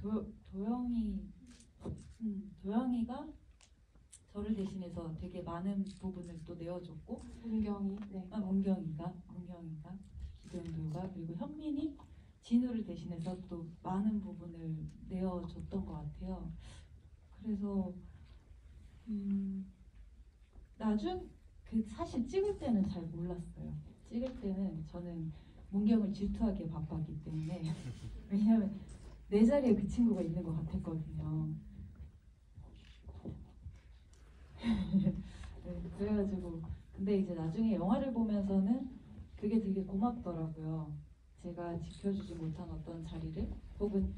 도, 도영이 음, 도영이가 저를 대신해서 되게 많은 부분을 또 내어줬고 문경이 네. 아, 문경이가 문경이가 기동도가 그리고 현민이 진우를 대신해서 또 많은 부분을 내어줬던 것 같아요. 그래서 음, 나중 그 사실 찍을 때는 잘 몰랐어요. 찍을 때는 저는 문경을 질투하기에 바빴기 때문에 왜냐하면 내 자리에 그 친구가 있는 것 같았거든요. 네, 그래가지고 근데 이제 나중에 영화를 보면서는 그게 되게 고맙더라고요. 제가 지켜주지 못한 어떤 자리를 혹은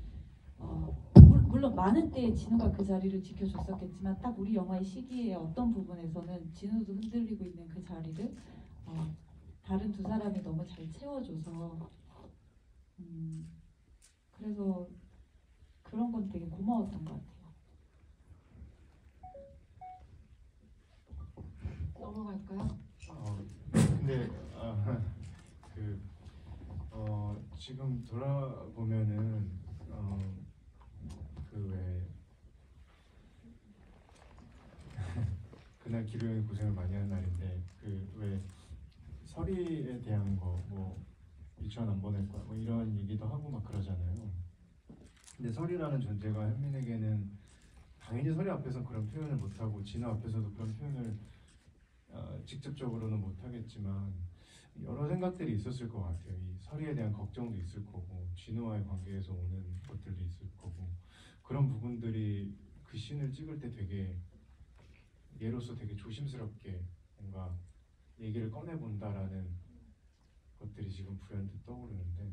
어, 물- 물론 많은 때에 진우가 그 자리를 지켜줬었겠지만 딱 우리 영화의 시기에 어떤 부분에서는 진우도 흔들리고 있는 그 자리를 어, 다른 두 사람이 너무 잘 채워줘서 음, 그래서 그런 건 되게 고마웠던 것 같아요. 넘어갈까요? 어, 근데 아, 그 어, 지금 돌아보면은 어, 그왜 그날 기룡이 고생을 많이 한 날인데 그 왜 서리에 대한 거뭐 유치원 안 보낼 거야 뭐 이런 얘기도 하고 막 그러잖아요. 근데 설이라는 존재가 현민에게는 당연히 설이 앞에서 그런 표현을 못 하고 진우 앞에서도 그런 표현을 어, 직접적으로는 못 하겠지만 여러 생각들이 있었을 것 같아요. 이 설이에 대한 걱정도 있을 거고 진우와의 관계에서 오는 것들도 있을 거고 그런 부분들이 그 씬을 찍을 때 되게 얘로서 되게 조심스럽게 뭔가 얘기를 꺼내 본다라는 것들이 지금 불현듯 떠오르는데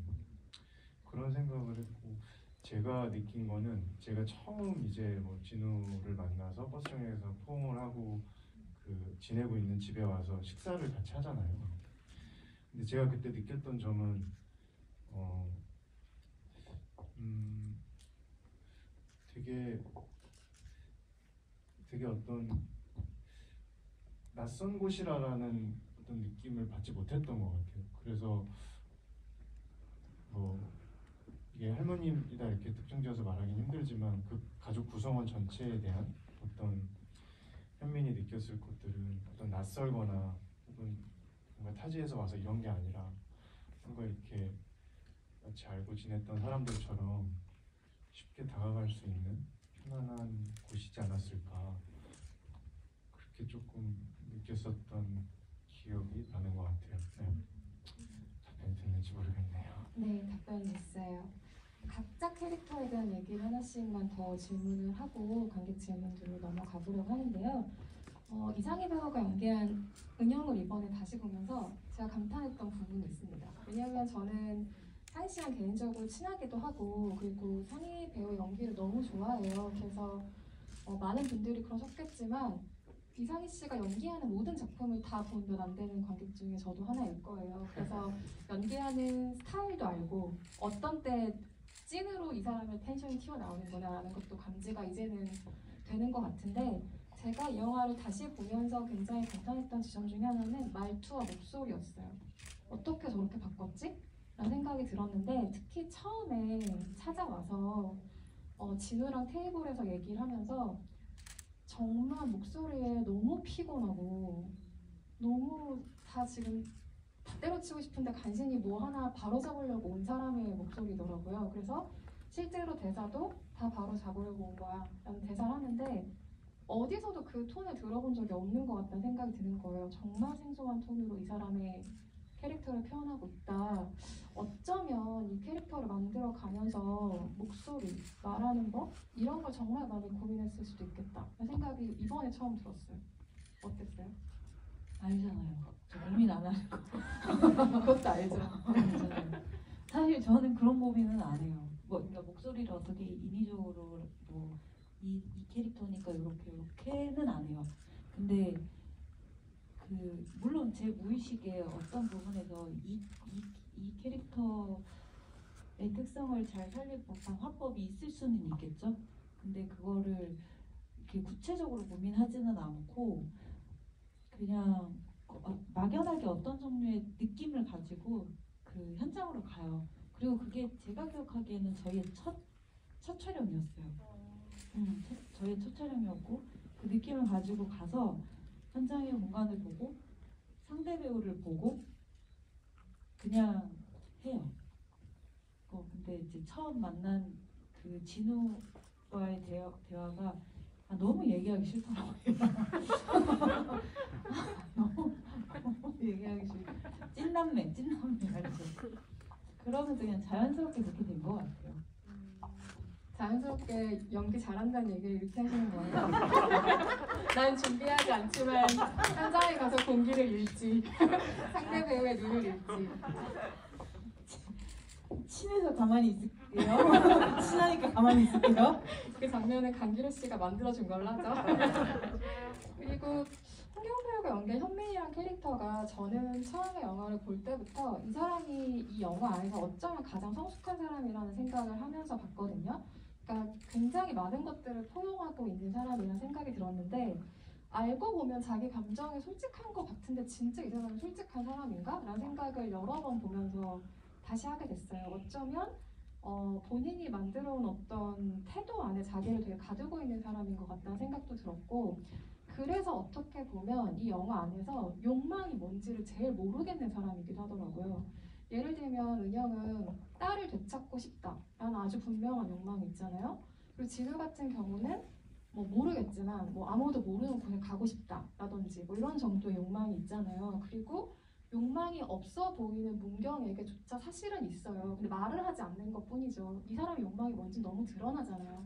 그런 생각을 했고 제가 느낀 거는 제가 처음 이제 뭐 진우를 만나서 버스정에서 포옹을 하고 그 지내고 있는 집에 와서 식사를 같이 하잖아요. 근데 제가 그때 느꼈던 점은 어, 음, 되게 되게 어떤 낯선 곳이라는 어떤 느낌을 받지 못했던 것 같아요. 그래서 뭐 이게 할머님이다 이렇게 특정지어서 말하기는 힘들지만 그 가족 구성원 전체에 대한 어떤 현민이 느꼈을 것들은 어떤 낯설거나 혹은 뭔가 타지에서 와서 이런 게 아니라 뭔가 이렇게 같이 알고 지냈던 사람들처럼 쉽게 다가갈 수 있는 편안한 곳이지 않았을까 그렇게 조금 느꼈었던 기억이 나는 것 같아요. 네. 답변이 됐는지 모르겠네요. 네, 답변이 됐어요. 각자 캐릭터에 대한 얘기를 하나씩만 더 질문을 하고 관객 질문들로 넘어가 보려고 하는데요. 어, 이상희 배우가 연기한 은영을 이번에 다시 보면서 제가 감탄했던 부분이 있습니다. 왜냐하면 저는 상희 씨랑 개인적으로 친하기도 하고 그리고 상희 배우 연기를 너무 좋아해요. 그래서 어, 많은 분들이 그러셨겠지만 이상희 씨가 연기하는 모든 작품을 다 보면 안 되는 관객 중에 저도 하나일 거예요. 그래서 연기하는 스타일도 알고 어떤 때 찐으로 이 사람의 텐션이 튀어나오는구나라는 것도 감지가 이제는 되는 것 같은데 제가 이 영화를 다시 보면서 굉장히 감탄했던 지점 중에 하나는 말투와 목소리였어요. 어떻게 저렇게 바꿨지? 라는 생각이 들었는데 특히 처음에 찾아와서 어, 진우랑 테이블에서 얘기를 하면서 정말 목소리에 너무 피곤하고 너무 다 지금 다 때려치고 싶은데 간신히 뭐 하나 바로 잡으려고 온 사람의 목소리더라고요. 그래서 실제로 대사도 다 바로 잡으려고 온 거야 라는 대사를 하는데 어디서도 그 톤을 들어본 적이 없는 것 같다는 생각이 드는 거예요. 정말 생소한 톤으로 이 사람의 캐릭터를 표현하고 있다. 어쩌면 이 캐릭터를 만들어 가면서 목소리, 말하는 법 이런 걸 정말 많이 고민했을 수도 있겠다. 생각이 이번에 처음 들었어요. 어땠어요? 알잖아요. 저 고민 안 하는 거 그것도 알죠. 사실 저는 그런 고민은 안 해요. 뭐 그러니까 목소리를 어떻게 인위적으로 뭐 이 이 캐릭터니까 이렇게 이렇게는 안 해요. 근데 그 물론 제 무의식에 어떤 부분에서 이 이 이 캐릭터의 특성을 잘 살릴 법한 화법이 있을 수는 있겠죠. 근데 그거를 이렇게 구체적으로 고민하지는 않고 그냥 어, 막연하게 어떤 종류의 느낌을 가지고 그 현장으로 가요. 그리고 그게 제가 기억하기에는 저희의 첫, 첫 촬영이었어요. 음, 첫, 저희의 첫 촬영이었고 그 느낌을 가지고 가서 현장의 공간을 보고 상대 배우를 보고 그냥 해요. 어, 근데 이제 처음 만난 그 진우와의 대화, 대화가 아, 너무 얘기하기 싫더라고요. 너무, 너무 얘기하기 싫어. 찐남매, 찐남매 알죠? 그러면서 그냥 자연스럽게 그렇게 된 것 같아요. 자연스럽게 연기 잘한다는 얘기를 이렇게 하시는 거예요. 난 준비하지 않지만 현장에 가서 공기를 읽지. 상대 배우의 눈을 읽지. 친해서 가만히 있을게요. 친하니까 가만히 있을게요. 그 장면은 강기로 씨가 만들어준 걸로 하죠. 그리고 홍경 배우가 연기한 현민이란 캐릭터가 저는 처음에 영화를 볼 때부터 이 사람이 이 영화 안에서 어쩌면 가장 성숙한 사람이라는 생각을 하면서 봤거든요. 그러니까 굉장히 많은 것들을 포용하고 있는 사람이라는 생각이 들었는데 알고 보면 자기 감정에 솔직한 것 같은데 진짜 이 사람이 솔직한 사람인가? 라는 생각을 여러 번 보면서 다시 하게 됐어요. 어쩌면 어, 본인이 만들어온 어떤 태도 안에 자기를 되게 가두고 있는 사람인 것 같다는 생각도 들었고 그래서 어떻게 보면 이 영화 안에서 욕망이 뭔지를 제일 모르겠는 사람이기도 하더라고요. 예를 들면 은영은 딸을 되찾고 싶다라는 아주 분명한 욕망이 있잖아요. 그리고 진우 같은 경우는 뭐 모르겠지만 뭐 아무도 모르는 곳에 가고 싶다라든지 뭐 이런 정도의 욕망이 있잖아요. 그리고 욕망이 없어 보이는 문경에게조차 사실은 있어요. 근데 말을 하지 않는 것 뿐이죠. 이 사람의 욕망이 뭔지 너무 드러나잖아요.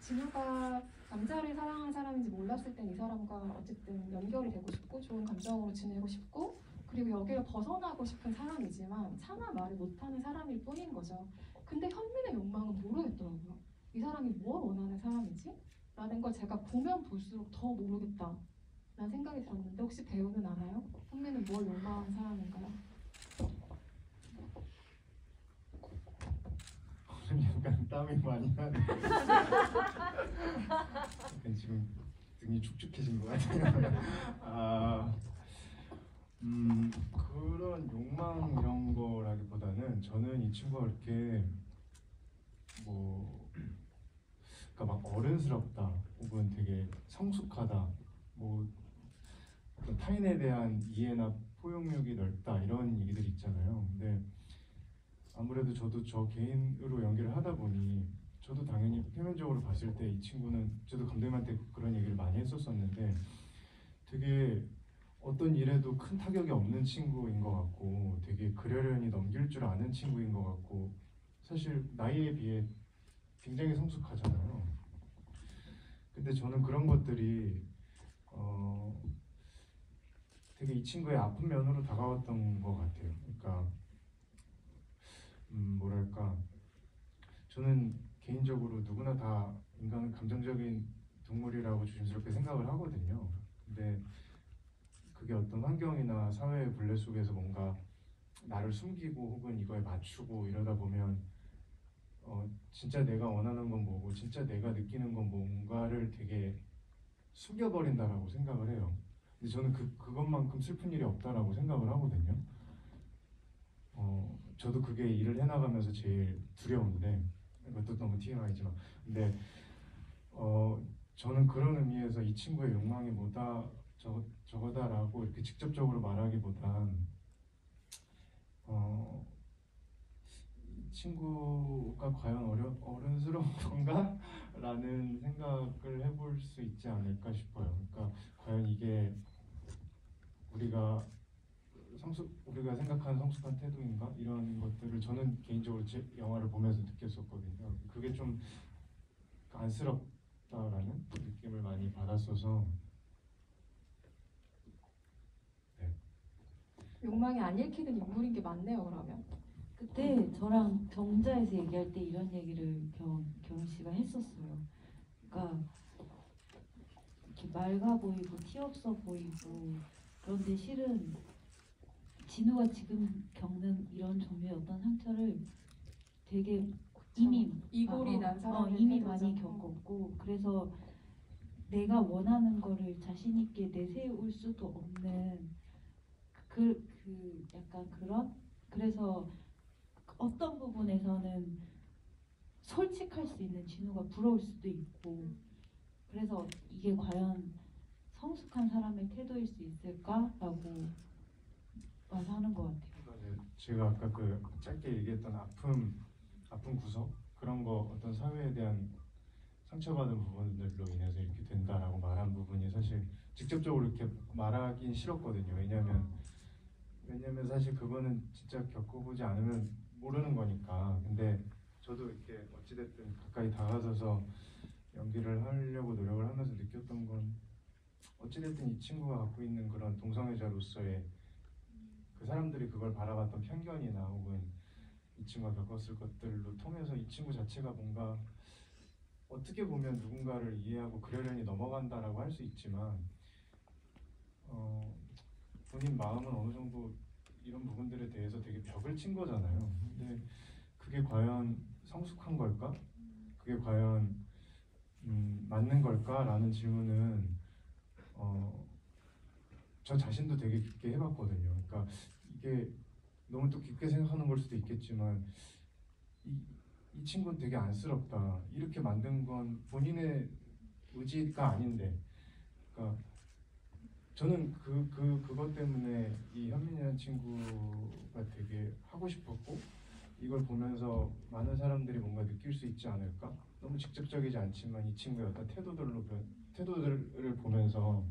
진우가 남자를 사랑하는 사람인지 몰랐을 땐 이 사람과 어쨌든 연결이 되고 싶고 좋은 감정으로 지내고 싶고 그리고 여기를 벗어나고 싶은 사람이지만 차마 말을 못하는 사람일 뿐인 거죠. 근데 현민의 욕망은 모르겠더라고요. 이 사람이 뭘 원하는 사람이지? 라는 걸 제가 보면 볼수록 더 모르겠다. 라는 생각이 들었는데 혹시 배우는 아나요? 현민은 뭘 욕망하는 사람인가요? 오늘 약간 땀이 많이 나네. 약간 지금 등이 축축해진 것 같아요. 아, 음, 그런 욕망 이런 거라기보다는 저는 이 친구가 이렇게 뭐, 그러니까 막 어른스럽다, 혹은 되게 성숙하다, 뭐 어떤 타인에 대한 이해나 포용력이 넓다 이런 얘기들 있잖아요. 근데 아무래도 저도 저 개인으로 연기를 하다 보니 저도 당연히 표면적으로 봤을 때 이 친구는 저도 감독님한테 그런 얘기를 많이 했었었는데 되게 어떤 일에도 큰 타격이 없는 친구인 것 같고 되게 그러려니 넘길 줄 아는 친구인 것 같고 사실 나이에 비해 굉장히 성숙하잖아요. 근데 저는 그런 것들이 어 되게 이 친구의 아픈 면으로 다가왔던 것 같아요. 그러니까 음, 뭐랄까 저는 개인적으로 누구나 다 인간은 감정적인 동물이라고 조심스럽게 생각을 하거든요. 근데 그게 어떤 환경이나 사회의 굴레 속에서 뭔가 나를 숨기고 혹은 이거에 맞추고 이러다 보면 어, 진짜 내가 원하는 건 뭐고 진짜 내가 느끼는 건 뭔가를 되게 숨겨버린다라고 생각을 해요. 근데 저는 그 그것만큼 슬픈 일이 없다라고 생각을 하거든요. 어, 저도 그게 일을 해나가면서 제일 두려운데 이것도 너무 TMI지만 근데 어, 저는 그런 의미에서 이 친구의 욕망이 뭐다 저, 저거다라고 이렇게 직접적으로 말하기보단 어, 이 친구가 과연 어려, 어른스러운 건가? 라는 생각을 해볼 수 있지 않을까 싶어요. 그러니까 과연 이게 우리가 성숙 우리가 생각하는 성숙한 태도인가 이런 것들을 저는 개인적으로 제 영화를 보면서 느꼈었거든요. 그게 좀 안쓰럽다라는 느낌을 많이 받았어서 욕망이 안 읽히는 인물인 게 맞네요, 그러면. 그때 저랑 정자에서 얘기할 때 이런 얘기를 경, 경훈 씨가 했었어요. 그러니까 이렇게 맑아 보이고 티 없어 보이고 그런데 실은 진우가 지금 겪는 이런 종류의 어떤 상처를 되게 이미 이골이 어, 난 어, 이미. 많이 겪었고 그래서 내가 원하는 거를 자신 있게 내세울 수도 없는 그, 그 약간 그런? 그래서 어떤 부분에서는 솔직할 수 있는 진우가 부러울 수도 있고 그래서 이게 과연 성숙한 사람의 태도일 수 있을까라고 와서 하는 것 같아요. 그러니까 제가 아까 그 짧게 얘기했던 아픔 아픈 구석 그런 거 어떤 사회에 대한 상처받은 부분들로 인해서 이렇게 된다라고 말한 부분이 사실 직접적으로 이렇게 말하긴 싫었거든요. 왜냐하면 왜냐면 사실 그거는 진짜 겪어보지 않으면 모르는 거니까. 근데 저도 이렇게 어찌됐든 가까이 다가서서 연기를 하려고 노력을 하면서 느꼈던 건 어찌됐든 이 친구가 갖고 있는 그런 동성애자로서의 그 사람들이 그걸 바라봤던 편견이나 혹은 이 친구가 겪었을 것들로 통해서 이 친구 자체가 뭔가 어떻게 보면 누군가를 이해하고 그러려니 넘어간다라고 할 수 있지만 어, 본인 마음은 어느 정도 이런 부분들에 대해서 되게 벽을 친 거잖아요. 근데 그게 과연 성숙한 걸까? 그게 과연 음, 맞는 걸까라는 질문은 어, 저 자신도 되게 깊게 해봤거든요. 그러니까 이게 너무 또 깊게 생각하는 걸 수도 있겠지만 이, 친구는 되게 안쓰럽다. 이렇게 만든 건 본인의 의지가 아닌데, 그러니까 저는 그 그 그것 때문에 이 현민이라는 친구가 되게 하고 싶었고 이걸 보면서 많은 사람들이 뭔가 느낄 수 있지 않을까? 너무 직접적이지 않지만 이 친구의 어떤 태도들로 변- 태도들을 보면서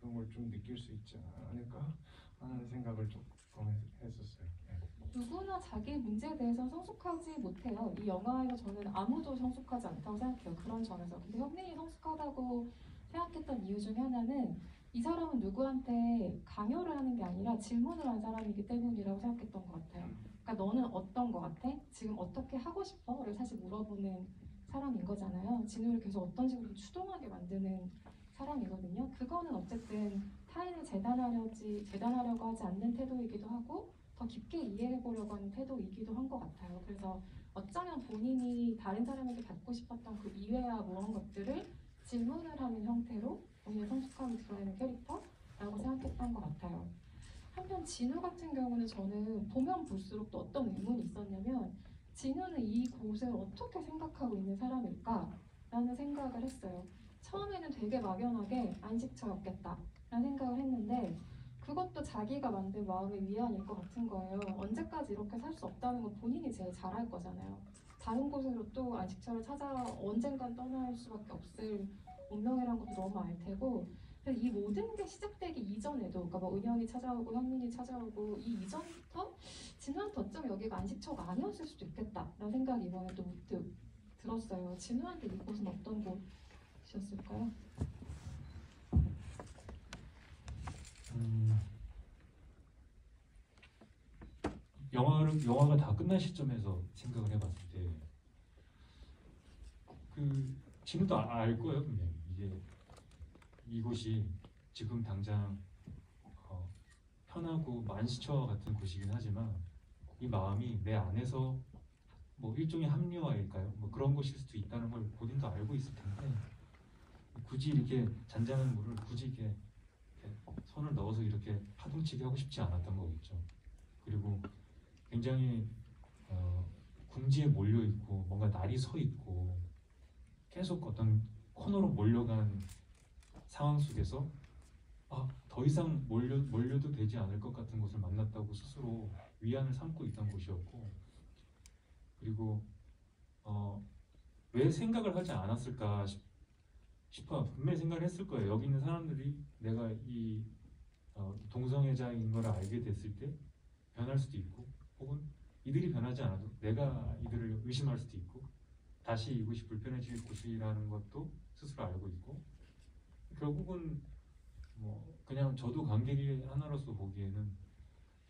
그런 걸 좀 느낄 수 있지 않을까 하는 생각을 조금 했었어요. 네. 누구나 자기 문제에 대해서 성숙하지 못해요. 이 영화에서 저는 아무도 성숙하지 않다고 생각해요. 그런 점에서. 근데 현민이 성숙하다고 생각했던 이유 중에 하나는 이 사람은 누구한테 강요를 하는 게 아니라 질문을 한 사람이기 때문이라고 생각했던 것 같아요. 그러니까 너는 어떤 것 같아? 지금 어떻게 하고 싶어?를 사실 물어보는 사람인 거잖아요. 진우를 계속 어떤 식으로 추동하게 만드는 사람이거든요. 그거는 어쨌든 타인을 재단하려지 재단하려고 하지 않는 태도이기도 하고 더 깊게 이해해 보려고 하는 태도이기도 한 것 같아요. 그래서 어쩌면 본인이 다른 사람에게 받고 싶었던 그 이외와 무언 것들을 질문을 하는 형태로 본인의 성숙함을 드러내는 캐릭터라고 생각했던 것 같아요. 한편 진우 같은 경우는 저는 보면 볼수록 또 어떤 의문이 있었냐면 진우는 이 곳을 어떻게 생각하고 있는 사람일까라는 생각을 했어요. 처음에는 되게 막연하게 안식처였겠다 라는 생각을 했는데 그것도 자기가 만든 마음의 위안일 것 같은 거예요. 언제까지 이렇게 살 수 없다는 건 본인이 제일 잘알 거잖아요. 다른 곳으로 또 안식처를 찾아 언젠간 떠날 수밖에 없을 운명이란 것도 너무 알 테고 이 모든 게 시작되기 이전에도 그러니까 뭐 은영이 찾아오고 현민이 찾아오고 이 이전부터 진우한테 어쩜 여기가 안식처가 아니었을 수도 있겠다라는 생각이 이번에 또 문득 들었어요. 진우한테 이곳은 어떤 곳이었을까요? 음, 영화를 영화가 다 끝난 시점에서 생각을 해봤을 때 그 지금도 아- 알 거예요 분명히 이게 이곳이 지금 당장 어, 편하고 만시처와 같은 곳이긴 하지만 이 마음이 내 안에서 뭐 일종의 합리화일까요? 뭐 그런 것일 수도 있다는 걸 본인도 알고 있을 텐데 굳이 이렇게 잔잔한 물을 굳이 이렇게 이렇게 손을 넣어서 이렇게 파동치게 하고 싶지 않았던 거겠죠. 그리고 굉장히 어, 궁지에 몰려 있고 뭔가 날이 서 있고 계속 어떤 코너로 몰려간 상황 속에서 아, 더 이상 몰려 몰려도 되지 않을 것 같은 곳을 만났다고 스스로 위안을 삼고 있던 곳이었고 그리고 어, 왜 생각을 하지 않았을까 싶, 싶어요. 분명히 생각을 했을 거예요. 여기 있는 사람들이 내가 이 어, 동성애자인 걸 알게 됐을 때 변할 수도 있고 혹은 이들이 변하지 않아도 내가 이들을 의심할 수도 있고 다시 이곳이 불편해질 곳이라는 것도 스스로 알고 있고 결국은 뭐 그냥 저도 관객의 하나로서 보기에는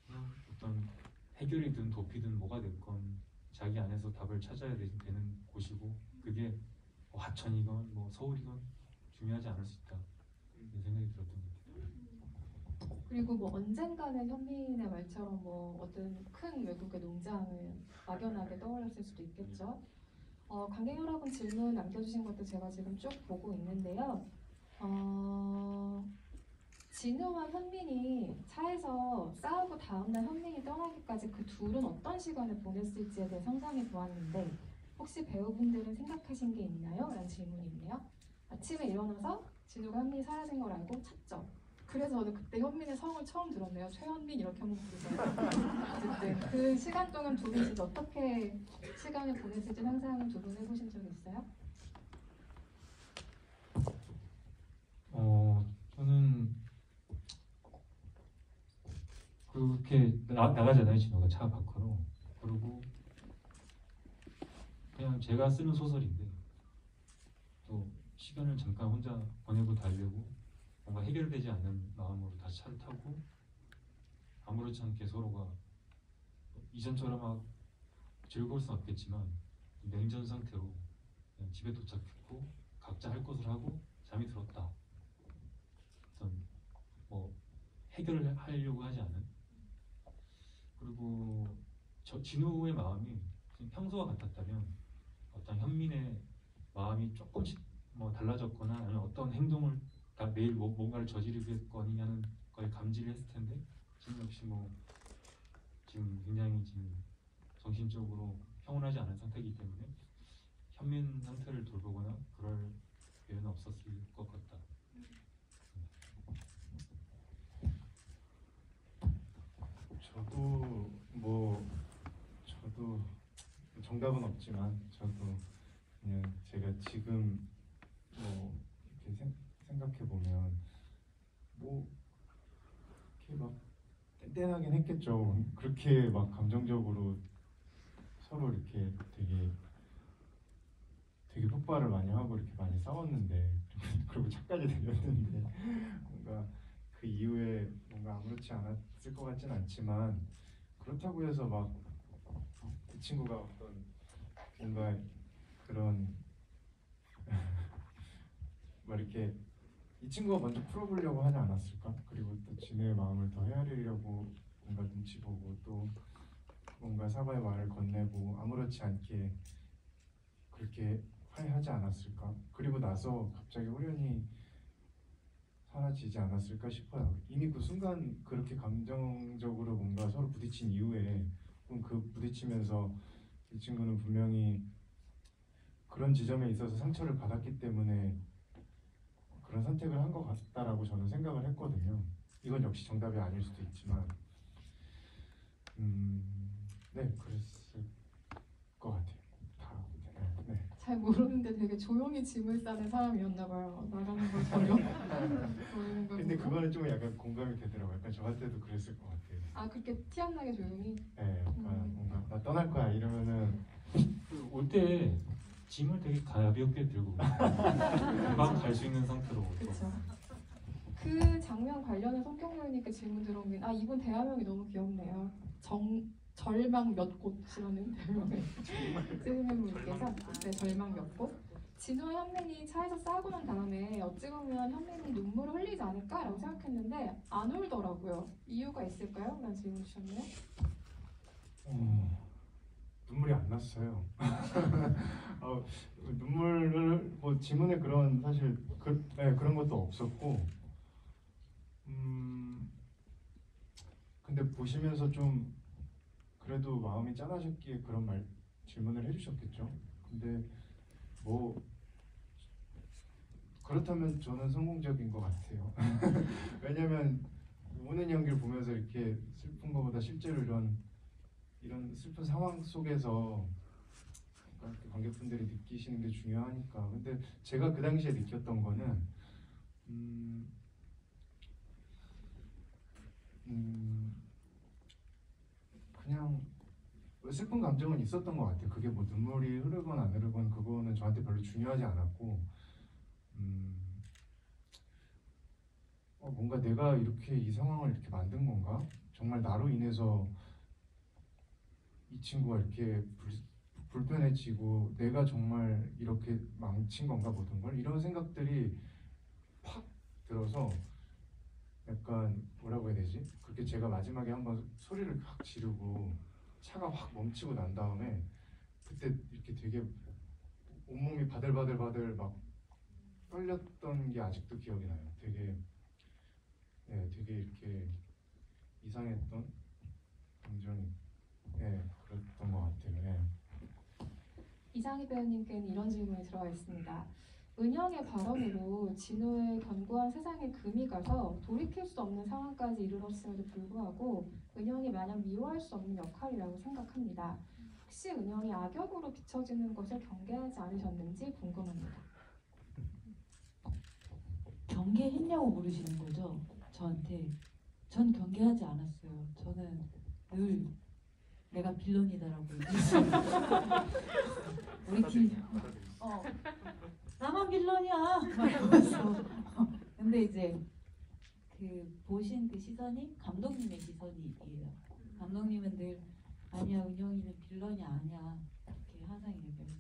그냥 어떤 해결이든 도피든 뭐가 됐건 자기 안에서 답을 찾아야 되- 되는 곳이고 그게 뭐 하천이건 뭐 서울이건 중요하지 않을 수 있다 이런 생각이 들었던 것 같아요. 그리고 뭐 언젠가는 현민의 말처럼 뭐 어떤 큰 외국의 농장을 막연하게 떠올렸을 수도 있겠죠. 어, 관객 여러분 질문 남겨주신 것도 제가 지금 쭉 보고 있는데요. 어, 진우와 현민이 차에서 싸우고 다음날 현민이 떠나기까지 그 둘은 어떤 시간을 보냈을지에 대해 상상해 보았는데 혹시 배우분들은 생각하신 게 있나요? 라는 질문이 있네요. 아침에 일어나서 진우가 현민이 사라진 걸 알고 찾죠. 그래서 저는 그때 현민의 성을 처음 들었네요. 최현민 이렇게 한번 부르잖아요. 어쨌든 그 시간 동안 두 분이 어떻게 시간을 보냈을지 상상을 두 분 해보신 적 있어요? 어 저는 그렇게 나, 나가잖아요 진호가 차 밖으로 그리고 그냥 제가 쓰는 소설인데 또 시간을 잠깐 혼자 보내고 달려고 뭔가 해결되지 않는 마음으로 다시 차를 타고 아무렇지 않게 서로가 이전처럼 막 즐거울 순 없겠지만 냉전 상태로 집에 도착했고 각자 할 것을 하고 잠이 들었다. 뭐 해결을 하려고 하지 않은 그리고 저 진우의 마음이 평소와 같았다면 어떤 현민의 마음이 조금씩 뭐 달라졌거나 아니면 어떤 행동을 다 매일 뭐, 뭔가를 저지르겠거니 하는 걸 감지를 했을 텐데 지금 역시 뭐 지금 굉장히 지금 정신적으로 평온하지 않은 상태이기 때문에 현민 상태를 돌보거나 그럴 기회는 없었을 것 같다. 저도 뭐 저도 정답은 없지만 저도 그냥 제가 지금 뭐 이렇게 생, 생각해 보면 뭐 이렇게 막 뗀뗀하긴 했겠죠. 그렇게 막 감정적으로 서로 이렇게 되게 되게 폭발을 많이 하고 이렇게 많이 싸웠는데 그리고 차까지 들렸는데 뭔가 그 이후에 뭔가 아무렇지 않았을 것 같진 않지만 그렇다고 해서 막이 친구가 어떤 뭔가 그런 뭐 이렇게 이 친구가 먼저 풀어보려고 하지 않았을까? 그리고 또 진우의 마음을 더 헤아리려고 뭔가 눈치 보고 또 뭔가 사과의 말을 건네고 아무렇지 않게 그렇게 화해하지 않았을까? 그리고 나서 갑자기 호련이 사라지지 않았을까 싶어요. 이미 그 순간 그렇게 감정적으로 뭔가 서로 부딪힌 이후에 그 부딪히면서 이 친구는 분명히 그런 지점에 있어서 상처를 받았기 때문에 그런 선택을 한 것 같다라고 저는 생각을 했거든요. 이건 역시 정답이 아닐 수도 있지만, 음, 네, 그랬을 것 같아요. 잘 모르는데 되게 조용히 짐을 싸는 사람이었나 봐요. 나가는 걸걸 근데. 그거는 좀 약간 공감이 되더라고요. 약간 저한테도 그랬을 것 같아요. 아 그렇게 티 안 나게 조용히. 네, 약간 음. 뭔가 나 떠날 거야 이러면은 올 때 짐을 되게 가볍게 들고 금방 갈 수 있는 상태로 올 그렇죠. 거. 그 장면 관련해 성경여인님께 질문 들어온 게, 아 이분 대화명이 너무 귀엽네요. 정 절망 몇 곳이라는 대명을 쓰는 분께서 네, 절망 몇 곳. 진호와 현민이 차에서 싸우고 난 다음에 어찌 보면 현민이 눈물을 흘리지 않을까라고 생각했는데 안 울더라고요. 이유가 있을까요? 라는 질문 주셨네요. 어, 눈물이 안 났어요. 어, 눈물을 뭐 지문에 그런 사실 그, 네, 그런 것도 없었고, 음, 근데 보시면서 좀 그래도 마음이 짠하셨기에 그런 말 질문을 해주셨겠죠. 근데 뭐 그렇다면 저는 성공적인 것 같아요. 왜냐면 우는 연기를 보면서 이렇게 슬픈 것보다 실제로 이런 이런 슬픈 상황 속에서 이렇게 관객분들이 느끼시는 게 중요하니까. 근데 제가 그 당시에 느꼈던 거는 음, 음, 그냥 슬픈 감정은 있었던 것 같아요. 그게 뭐 눈물이 흐르건 안 흐르건 그거는 저한테 별로 중요하지 않았고, 음, 어, 뭔가 내가 이렇게 이 상황을 이렇게 만든 건가? 정말 나로 인해서 이 친구가 이렇게 불, 불편해지고 내가 정말 이렇게 망친 건가 모든 걸 이런 생각들이 팍 들어서 약간 뭐라고 해야 되지? 그렇게 제가 마지막에 한번 소리를 확 지르고 차가 확 멈추고 난 다음에 그때 이렇게 되게 온몸이 바들바들바들 막 떨렸던 게 아직도 기억이 나요. 되게 네, 되게 이렇게 이상했던 감정이 네, 그랬던 것 같아요. 네. 이상희 배우님께는 이런 질문이 들어와 있습니다. 은영의 발언으로 진우의 견고한 세상에 금이 가서 돌이킬 수 없는 상황까지 이르렀음에도 불구하고 은영이 마냥 미워할 수 없는 역할이라고 생각합니다. 혹시 은영이 악역으로 비춰지는 것을 경계하지 않으셨는지 궁금합니다. 경계했냐고 물으시는 거죠? 저한테. 전 경계하지 않았어요. 저는 늘 내가 빌런이다라고 얘기했어요. 우리 팀, 어, 나만 빌런이야. 근데 이제 그 보신 그 시선이 감독님의 시선이에요. 감독님은 늘 아니야 은영이는 빌런이 아니야 이렇게 항상 얘기해요.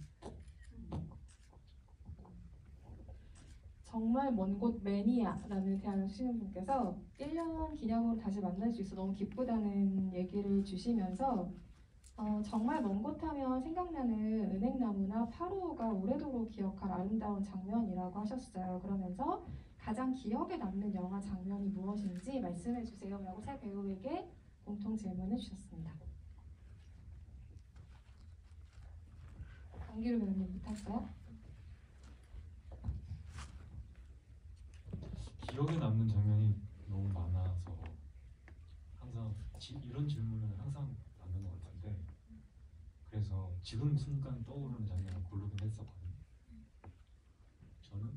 정말 먼 곳 매니아라는 대안을 주시는 분께서 1년 기념으로 다시 만날 수 있어 너무 기쁘다는 얘기를 주시면서 어, 정말 먼 곳 하면 생각나는 은행나무나 파로가 오래도록 기억할 아름다운 장면이라고 하셨어요. 그러면서 가장 기억에 남는 영화 장면이 무엇인지 말씀해 주세요 라고 세 배우에게 공통 질문을 주셨습니다. 강기루 배우님부터 할까요? 기억에 남는 장면이 너무 많아서 항상 지, 이런 질문을 항상 그래서 지금 순간 떠오르는 장면을 고르긴 했었거든요. 저는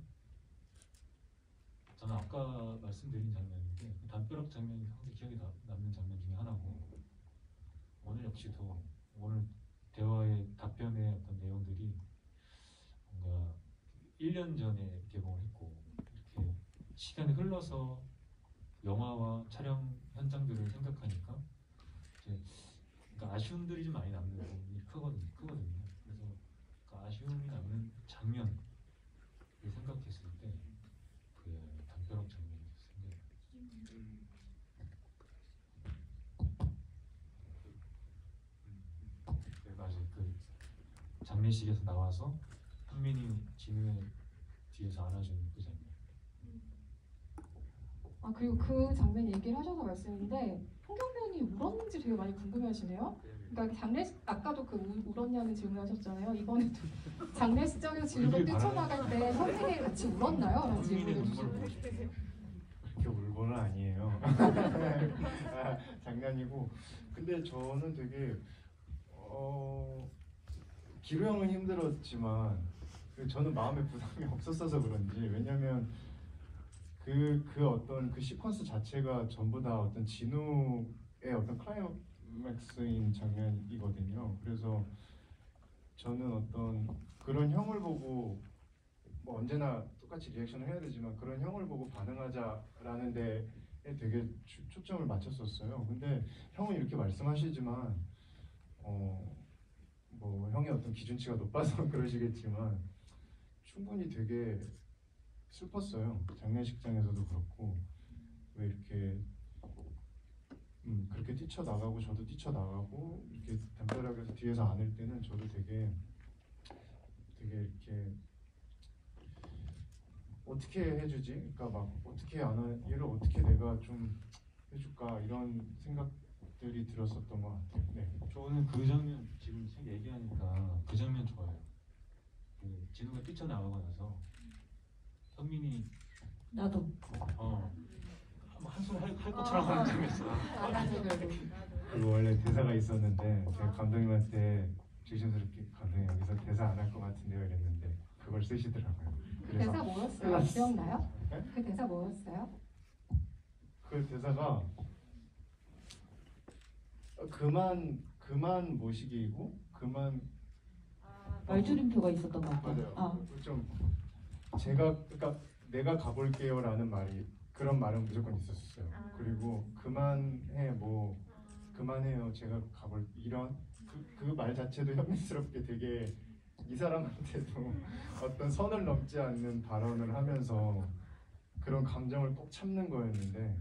저는 아까 말씀드린 장면인데 그 담벼락 장면이 항상 기억에 나- 남는 장면 중에 하나고 오늘 역시도 오늘 대화의 답변의 어떤 내용들이 뭔가 1년 전에 개봉을 했고 이렇게 시간이 흘러서 영화와 촬영 현장들을 생각하니까 이제 그러니까 아쉬움들이 좀 많이 남는 크거든요. 크거든요. 그래서 그 아쉬움이 남는 장면을 생각했을 때그 담벼락 장면이 생겨요. 네, 맞아요. 그 장례식에서 나와서 현민이 진우의 뒤에서 안아주는 그 장면. 아 그리고 그 장면 얘기를 하셔서 말씀인데 홍경 배우님 울었는지 되게 많이 궁금해하시네요. 그러니까 장례식 아까도 그 우- 울었냐는 질문하셨잖아요. 이번에도 장례식장에서 진우가 울길 뛰쳐나갈 때 현민이 같이 울었나요? 라는 질문을 눈물을 주시고 보고 싶어요. 그렇게 울고는 아니에요. 아, 장난이고. 근데 저는 되게 어 길우 형은 힘들었지만 그 저는 마음에 부담이 없었어서 그런지 왜냐면 그 그 어떤 그 시퀀스 자체가 전부 다 어떤 진우의 어떤 클라이맥스인 장면이거든요. 그래서 저는 어떤 그런 형을 보고 뭐 언제나 똑같이 reaction을 해야 되지만 그런 형을 보고 반응하자라는 데에 되게 초- 초점을 맞췄었어요. 근데 형은 이렇게 말씀하시지만 어 뭐 형의 어떤 기준치가 높아서 그러시겠지만 충분히 되게 슬펐어요. 장례식장에서도 그렇고 왜 이렇게 음, 그렇게 뛰쳐나가고 저도 뛰쳐나가고 이렇게 담벼락에서 뒤에서 안을 때는 저도 되게 되게 이렇게 어떻게 해주지? 그러니까 막 어떻게 안 하, 얘를 어떻게 내가 좀 해줄까 이런 생각들이 들었었던 것 같아요. 네. 저는 그 장면 지금 생- 얘기하니까 그 장면 좋아요. 그 진우가 뛰쳐나가고 나서 현민이 나도 어 한숨 할, 할 것처럼 하는 장면 있어. 그 원래 대사가 있었는데 제가 감독님한테 조심스럽게 감독님 여기서 대사 안 할 것 같은데요 이랬는데 그걸 쓰시더라고요. 대사 그래서 뭐였어요? 끝났어. 기억나요? 네? 그 대사 뭐였어요? 그 대사가 그만 그만 모시기이고 그만 말줄임표가 있었던 것 같아요. 맞아요. 아, 좀 제가 그러니까 내가 가볼게요라는 말이 그런 말은 무조건 있었어요. 그리고 그만해 뭐 그만해요. 제가 가볼 이런 그 말 자체도 현민스럽게 되게 이 사람한테도 어떤 선을 넘지 않는 발언을 하면서 그런 감정을 꼭 참는 거였는데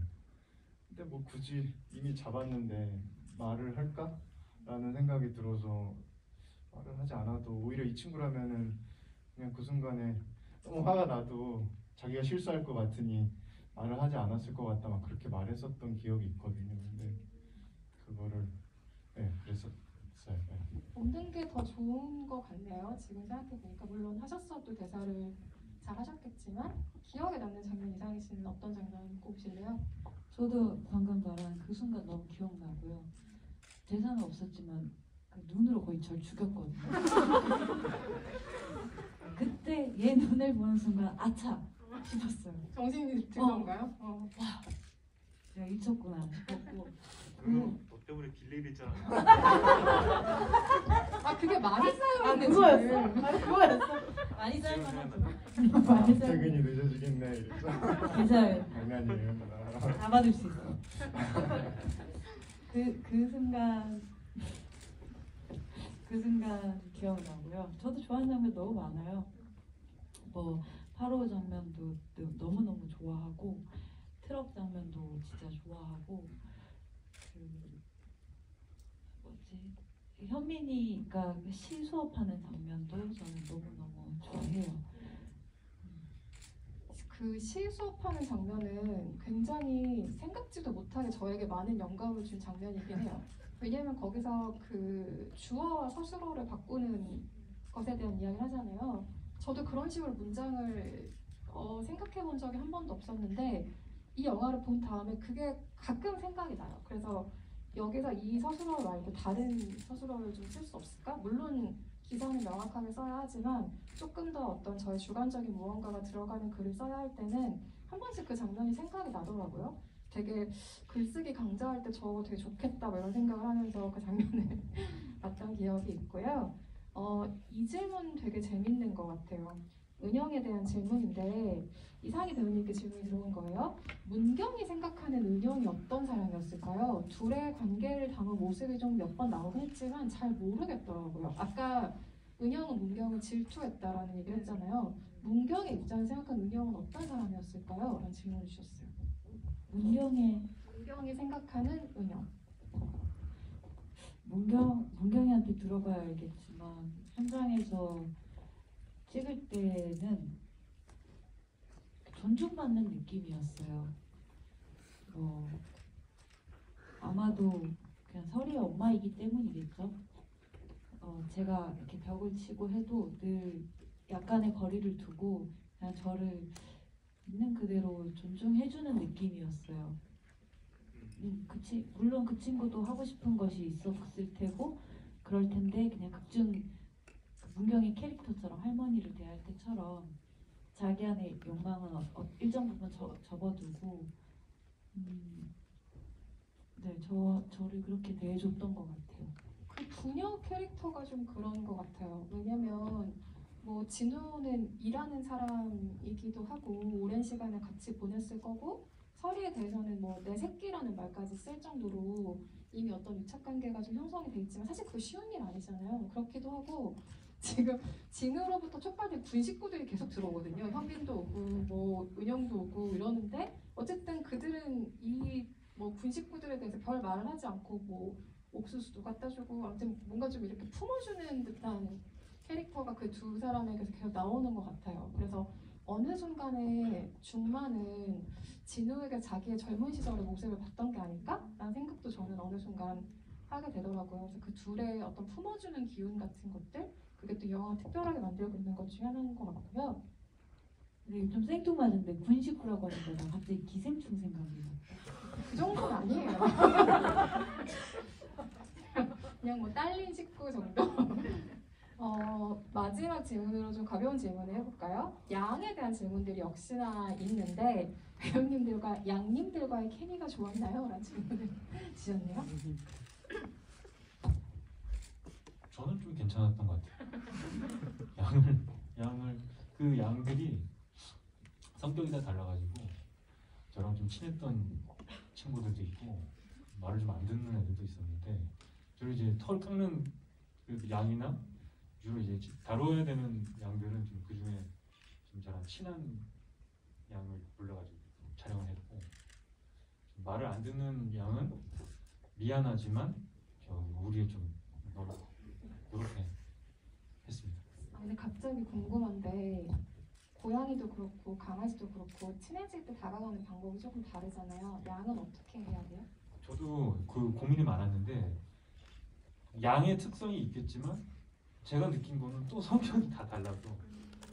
근데 뭐 굳이 이미 잡았는데 말을 할까 라는 생각이 들어서 말을 하지 않아도 오히려 이 친구라면은 그냥 그 순간에 너무 화가 나도 자기가 실수할 것 같으니 말을 하지 않았을 것 같다 막 그렇게 말했었던 기억이 있거든요. 근데 그거를 네 그랬었어요. 네. 없는 게 더 좋은 것 같네요. 지금 생각해 보니까 물론 하셨어도 대사를 잘 하셨겠지만 기억에 남는 장면 이상희 씨는 어떤 장면 꼽으실래요? 저도 방금 말한 그 순간 너무 기억나고요. 대사는 없었지만 그 눈으로 거의 절 죽였거든요. 그때 얘 눈을 보는 순간 아차 싶었어요. 정신이 든 어. 건가요? 어. 제가 잊혔구나 싶었고 그럼 너 때문에 delay 됐잖아. 아 그게 많이 그거였어. 지금. 아 그거였어. 많이 지금 짧아. 생각나. 많이 짧아. 퇴근이 늦어지겠네 이랬어. 괜찮아요. 장난이에요. 다 받을 수 있어. 그, 그 순간, 그 순간 기억나고요. 저도 좋아하는 장면 너무 많아요. 뭐, 8호 장면도 너- 너무너무 좋아하고, 트럭 장면도 진짜 좋아하고, 그, 뭐지, 현민이가 시 수업하는 장면도 저는 너무너무 좋아해요. 그 시 수업하는 장면은 굉장히 생각지도 못하게 저에게 많은 영감을 준 장면이긴 해요. 왜냐면 거기서 그 주어와 서술어를 바꾸는 것에 대한 이야기를 하잖아요. 저도 그런 식으로 문장을 어, 생각해 본 적이 한 번도 없었는데 이 영화를 본 다음에 그게 가끔 생각이 나요. 그래서 여기서 이 서술어 말고 다른 서술어를 좀 쓸 수 없을까? 물론 기사는 명확하게 써야 하지만 조금 더 어떤 저의 주관적인 무언가가 들어가는 글을 써야 할 때는 한 번씩 그 장면이 생각이 나더라고요. 되게 글쓰기 강좌할 때 저거 되게 좋겠다 뭐 이런 생각을 하면서 그 장면을 봤던 기억이 있고요. 어, 이 질문 되게 재밌는 것 같아요. 은영에 대한 질문인데 이상희 배우님께 질문이 들어온 거예요. 문경이 생각하는 은영이 어떤 사람이었을까요? 둘의 관계를 담은 모습이 좀 몇 번 나오긴 했지만 잘 모르겠더라고요. 아까 은영은 문경을 질투했다라는 얘기를 했잖아요. 문경의 입장에서 생각하는 은영은 어떤 사람이었을까요? 라는 질문을 주셨어요. 문경의 문경이 생각하는 은영. 문경 문경이한테 들어봐야 알겠지만 현장에서 찍을 때는 존중받는 느낌이었어요. 뭐 아마도 그냥 설이의 엄마이기 때문이겠죠. 어, 제가 이렇게 벽을 치고 해도 늘 약간의 거리를 두고 그냥 저를 있는 그대로 존중해주는 느낌이었어요. 음, 그 치, 물론 그 친구도 하고 싶은 것이 있었을 테고 그럴 텐데 그냥 극중 그 문경의 캐릭터처럼 할머니를 대할 때처럼 자기 안의 욕망은 일정 부분 저, 접어두고 음, 네, 저, 저를 그렇게 대해줬던 것 같아요. 그 부녀 캐릭터가 좀 그런 것 같아요. 왜냐면 뭐 진우는 일하는 사람이기도 하고 오랜 시간을 같이 보냈을 거고 설이에 대해서는 뭐 내 새끼라는 말까지 쓸 정도로 이미 어떤 유착 관계가 좀 형성이 돼 있지만 사실 그거 쉬운 일 아니잖아요. 그렇기도 하고 지금 진우로부터 촉발된 군 식구들이 계속 들어오거든요. 현빈도 오고 뭐 은영도 오고 이러는데 어쨌든 그들은 이 뭐 군 식구들에 대해서 별 말을 하지 않고 뭐 옥수수도 갖다 주고 아무튼 뭔가 좀 이렇게 품어주는 듯한 캐릭터가 그 두 사람에게서 계속 나오는 것 같아요. 그래서 어느 순간에 중마는 진우에게 자기의 젊은 시절의 모습을 봤던 게 아닐까라는 생각도 저는 어느 순간 하게 되더라고요. 그래서 그 둘의 어떤 품어주는 기운 같은 것들 그게 또 영화 특별하게 만들고 있는 것 중에 하나인 것 같고요. 근데 좀 생뚱맞은데 군식구라고 하니까 나 갑자기 기생충 생각이 나. 그 정도는 아니에요. 그냥 뭐 딸린 식구 정도. 어, 마지막 질문으로 좀 가벼운 질문을 해볼까요? 양에 대한 질문들이 역시나 있는데 배우님들과 양님들과의 케미가 좋았나요? 라는 질문을 주셨네요. 저는 좀 괜찮았던 것 같아요. 양을 양을 그 양들이 성격이 다 달라가지고 저랑 좀 친했던 친구들도 있고 말을 좀 안 듣는 애들도 있었는데 주로 이제 털 깎는 그 양이나 주로 이제 다뤄야 되는 양들은 좀 그 중에 좀 저랑 친한 양을 골라가지고 촬영을 했고 좀 말을 안 듣는 양은 미안하지만 저 우리의 좀 너무 그렇게 했습니다. 아, 근데 갑자기 궁금한데 고양이도 그렇고 강아지도 그렇고 친해질 때 다가가는 방법이 조금 다르잖아요. 양은 어떻게 해야 돼요? 저도 그 고민이 많았는데 양의 특성이 있겠지만 제가 느낀 거는 또 성격이 다 달라서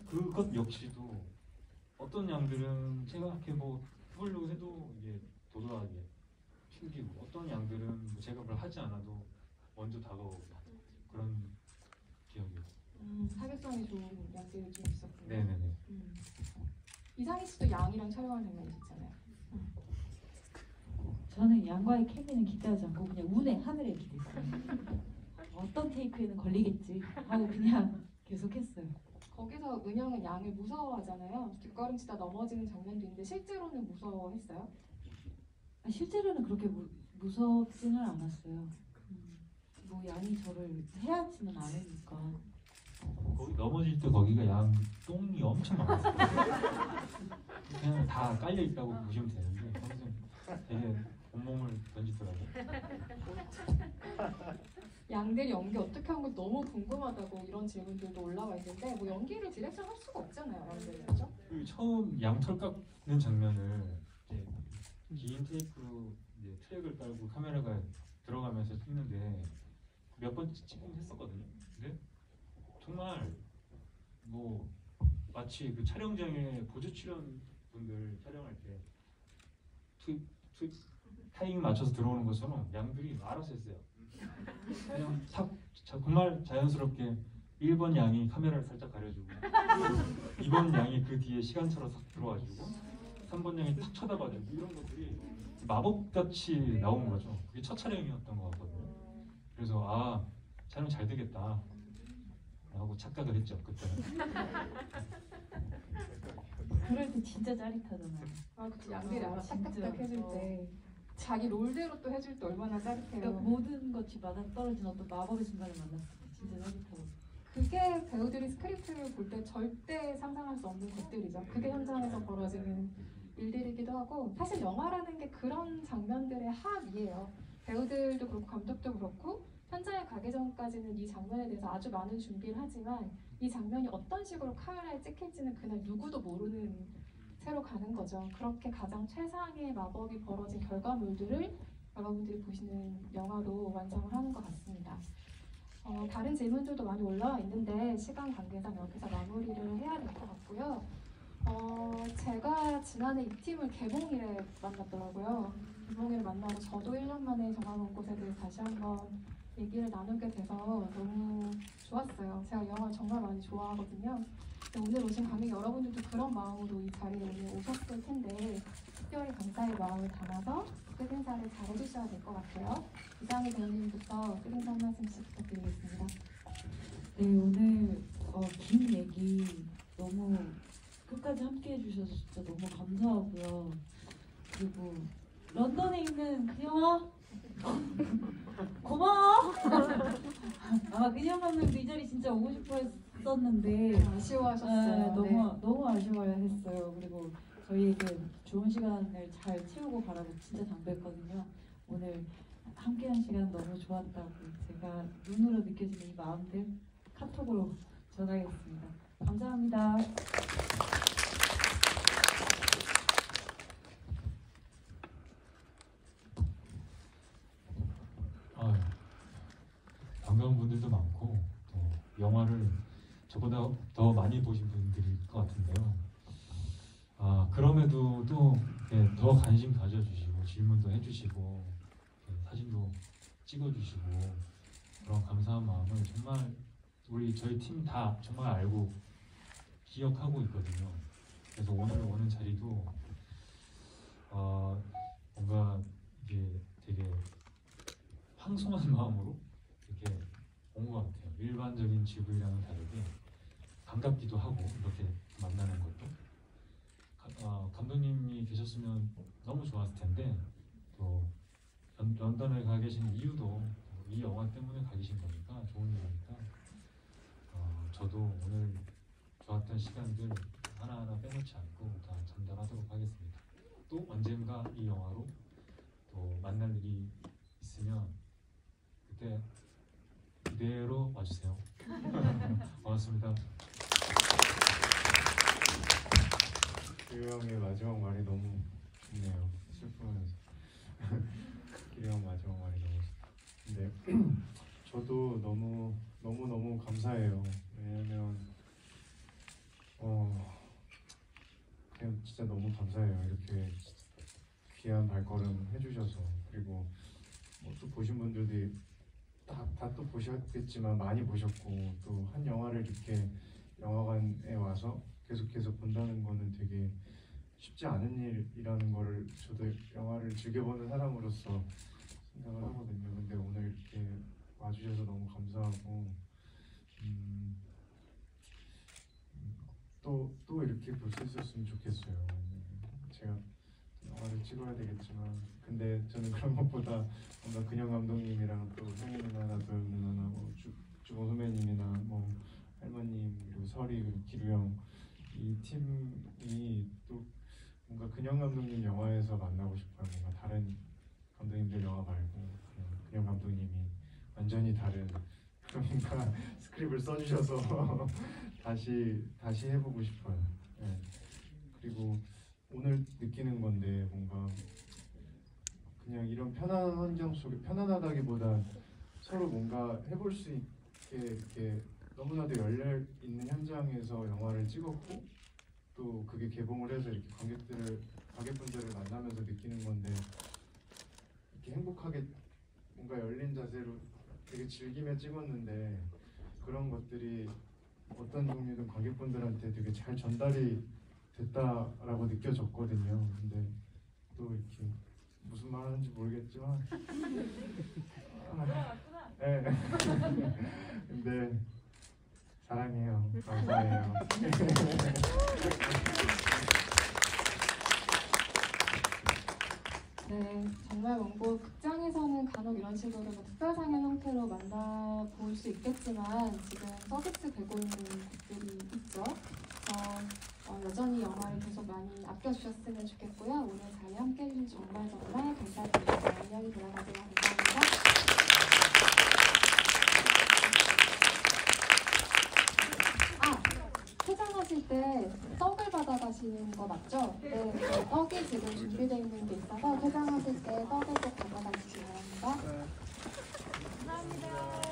그것 역시도 어떤 양들은 제가 이렇게 뭐 해보려고 해도 이게 도도하게 튕기고 어떤 양들은 뭐 제가 뭘 하지 않아도 먼저 다가오고 그런 기억이요. 음, 사교성이 좋은 양들이 좀 있었군요. 네네네. 음. 이상희 씨도 양이랑 촬영한 장면이 있었잖아요. 저는 양과의 케미는 기대하지 않고 그냥 운의 하늘에 기대했어요. 어떤 테이크에는 걸리겠지 하고 그냥 계속했어요. 거기서 은영은 양을 무서워하잖아요. 뒷걸음치다 넘어지는 장면도 있는데 실제로는 무서워했어요. 아, 실제로는 그렇게 무, 무섭지는 않았어요. 음, 뭐 양이 저를 해하지는 않으니까. 거기 넘어질 때 거기가 양 똥이 엄청 많았어요. 그냥 다 깔려 있다고 보시면 되는데 되게 온몸을 던지더라고요. 양들이 연기 어떻게 한 건 너무 궁금하다고 이런 질문들도 올라와 있는데 뭐 연기를 direction 할 수가 없잖아요. 양들이 그렇죠? 그 처음 양털 깎는 장면을 이제 긴 테이프로 이제 트랙을 깔고 카메라가 들어가면서 찍는데 몇 번 찍긴 했었거든요. 근데 정말 뭐 마치 그 촬영장에 보조 출연 분들 촬영할 때 투입 투입 타이밍 맞춰서 들어오는 것처럼 양들이 알아서 했어요. 그냥 탁 자- 정말 자연스럽게 1번 양이 카메라를 살짝 가려주고 2번 양이 그 뒤에 시간차로 싹 들어와주고 3번 양이 탁 쳐다봐주고 이런 것들이 마법같이 나온 거죠. 그게 첫 촬영이었던 것 같거든요. 그래서 아 촬영 잘 되겠다 라고 착각을 했죠 그때는. 그럴 때 진짜 짜릿하잖아요. 아, 그치. 양들이 어, 알아서 진짜. 딱딱딱 해줄 어. 때 자기 role대로 또 해줄 때 얼마나 짜릿해요. 그러니까 모든 것이 맞아 떨어진 어떤 마법의 순간을 만났을 때 진짜 짜릿하고. 그게 배우들이 스크립트를 볼 때 절대 상상할 수 없는 것들이죠. 그게 현장에서 벌어지는 일들이기도 하고 사실 영화라는 게 그런 장면들의 합이에요. 배우들도 그렇고 감독도 그렇고 현장에 가기 전까지는 이 장면에 대해서 아주 많은 준비를 하지만 이 장면이 어떤 식으로 카메라에 찍힐지는 그날 누구도 모르는 채로 가는 거죠. 그렇게 가장 최상의 마법이 벌어진 결과물들을 여러분들이 보시는 영화로 완성을 하는 것 같습니다. 어, 다른 질문들도 많이 올라와 있는데 시간 관계상 여기서 마무리를 해야 될 것 같고요. 어, 제가 지난해 이 팀을 개봉일에 만났더라고요. 개봉일에 만나고 저도 1년 만에 정한 곳에 대해서 다시 한번 얘기를 나누게 돼서 너무 좋았어요. 제가 영화 정말 많이 좋아하거든요. 오늘 오신 관객 여러분들도 그런 마음으로 이 자리에 오늘 오셨을 텐데 특별히 감사의 마음을 담아서 끝 인사를 잘 해주셔야 될 것 같아요. 이상희 배우님부터 끝 인사 한 말씀씩 부탁드리겠습니다. 네 오늘 어, 긴 얘기 너무 끝까지 함께 해주셔서 진짜 너무 감사하고요. 그리고 런던에 있는 그녀아 고마워. 아마 그녀 감독도 이 자리 진짜 오고 싶어 했었는데 아쉬워하셨어요. 네, 너무 네. 너무 아쉬워했어요. 그리고 저희에게 좋은 시간을 잘 채우고 가라고 진짜 당부했거든요. 오늘 함께한 시간 너무 좋았다고 제가 눈으로 느껴지는 이 마음들 카톡으로 전하겠습니다. 감사합니다. 아유, 반가운 분들도 많고 또 영화를 저보다 더 많이 보신 분들일 것 같은데요. 아 그럼에도 또더 관심 가져주시고 질문도 해주시고 이렇게 사진도 찍어주시고 그런 감사한 마음을 정말 우리 저희 팀 다 정말 알고 기억하고 있거든요. 그래서 오늘 오는 자리도 어, 뭔가 이게 되게 황송한 마음으로 이렇게 온 것 같아요. 일반적인 GV랑은 다르게 반갑기도 하고 이렇게 만나는 것도 가- 어, 감독님이 계셨으면 너무 좋았을 텐데 또 런, 런던에 가 계신 이유도 이 영화 때문에 가 계신 거니까 좋은 일이니까 어, 저도 오늘 좋았던 시간들 하나하나 빼놓지 않고 다 전달하도록 하겠습니다. 또 언젠가 이 영화로 또 만날 일이 있으면 그때 이대로 와주세요. 고맙습니다. 기우 형의 마지막 말이 너무 좋네요. 슬프면서 기우 형 마지막 말이 너무 좋 근데 저도 너무 너무 너무 감사해요. 왜냐면 어 그냥 진짜 너무 감사해요. 이렇게 귀한 발걸음 해주셔서 그리고 뭐 또 보신 분들도 다다 또 보셨겠지만 많이 보셨고 또 한 영화를 이렇게 영화관에 와서 계속해서 본다는 거는 되게 쉽지 않은 일이라는 거를 저도 영화를 즐겨보는 사람으로서 생각을 하거든요. 근데 오늘 이렇게 와주셔서 너무 감사하고 음, 또, 또 이렇게 볼 수 있었으면 좋겠어요. 제가 영화를 찍어야 되겠지만 근데 저는 그런 것보다 뭔가 근영 감독님이랑 또 형이 누나나 도영 누나나 뭐 주, 주봉 선배님이나 뭐 할머님 그리고 설이 그리고 기루 형 이 팀이 또 뭔가 근영 감독님 영화에서 만나고 싶어요. 뭔가 다른 감독님들 영화 말고 근영 감독님이 완전히 다른 뭔가 스크립을 써주셔서 다시 다시 해보고 싶어요. 예. 그리고 오늘 느끼는 건데 뭔가 그냥 이런 편안한 환경 속에 편안하다기보다 서로 뭔가 해볼 수 있게 이렇게 너무나도 열려 있는 현장에서 영화를 찍었고 또 그게 개봉을 해서 이렇게 관객들을 관객분들을 만나면서 느끼는 건데 이렇게 행복하게 뭔가 열린 자세로 되게 즐기며 찍었는데 그런 것들이 어떤 종류든 관객분들한테 되게 잘 전달이 됐다라고 느껴졌거든요. 근데 또 이렇게 무슨 말 하는지 모르겠지만 아, 네. 근데 사랑해요. 감사해요. 네, 정말 원고 극장에서는 간혹 이런 식으로 뭐 특별상의 형태로 만나볼 수 있겠지만 지금 서비스 되고 있는 곳들이 있죠. 그래서 어, 여전히 영화를 계속 많이 아껴주셨으면 좋겠고요. 오늘 자리에 함께 해주신 정말 정말 감사드립니다. 안녕히 돌아가세요. 감사합니다. 하실 때 떡을 받아가시는 거 맞죠? 네. 그 떡이 지금 준비되어 있는 게 있어서 퇴장하실 때 떡을 꼭 받아가시기 바랍니다. 네. 감사합니다.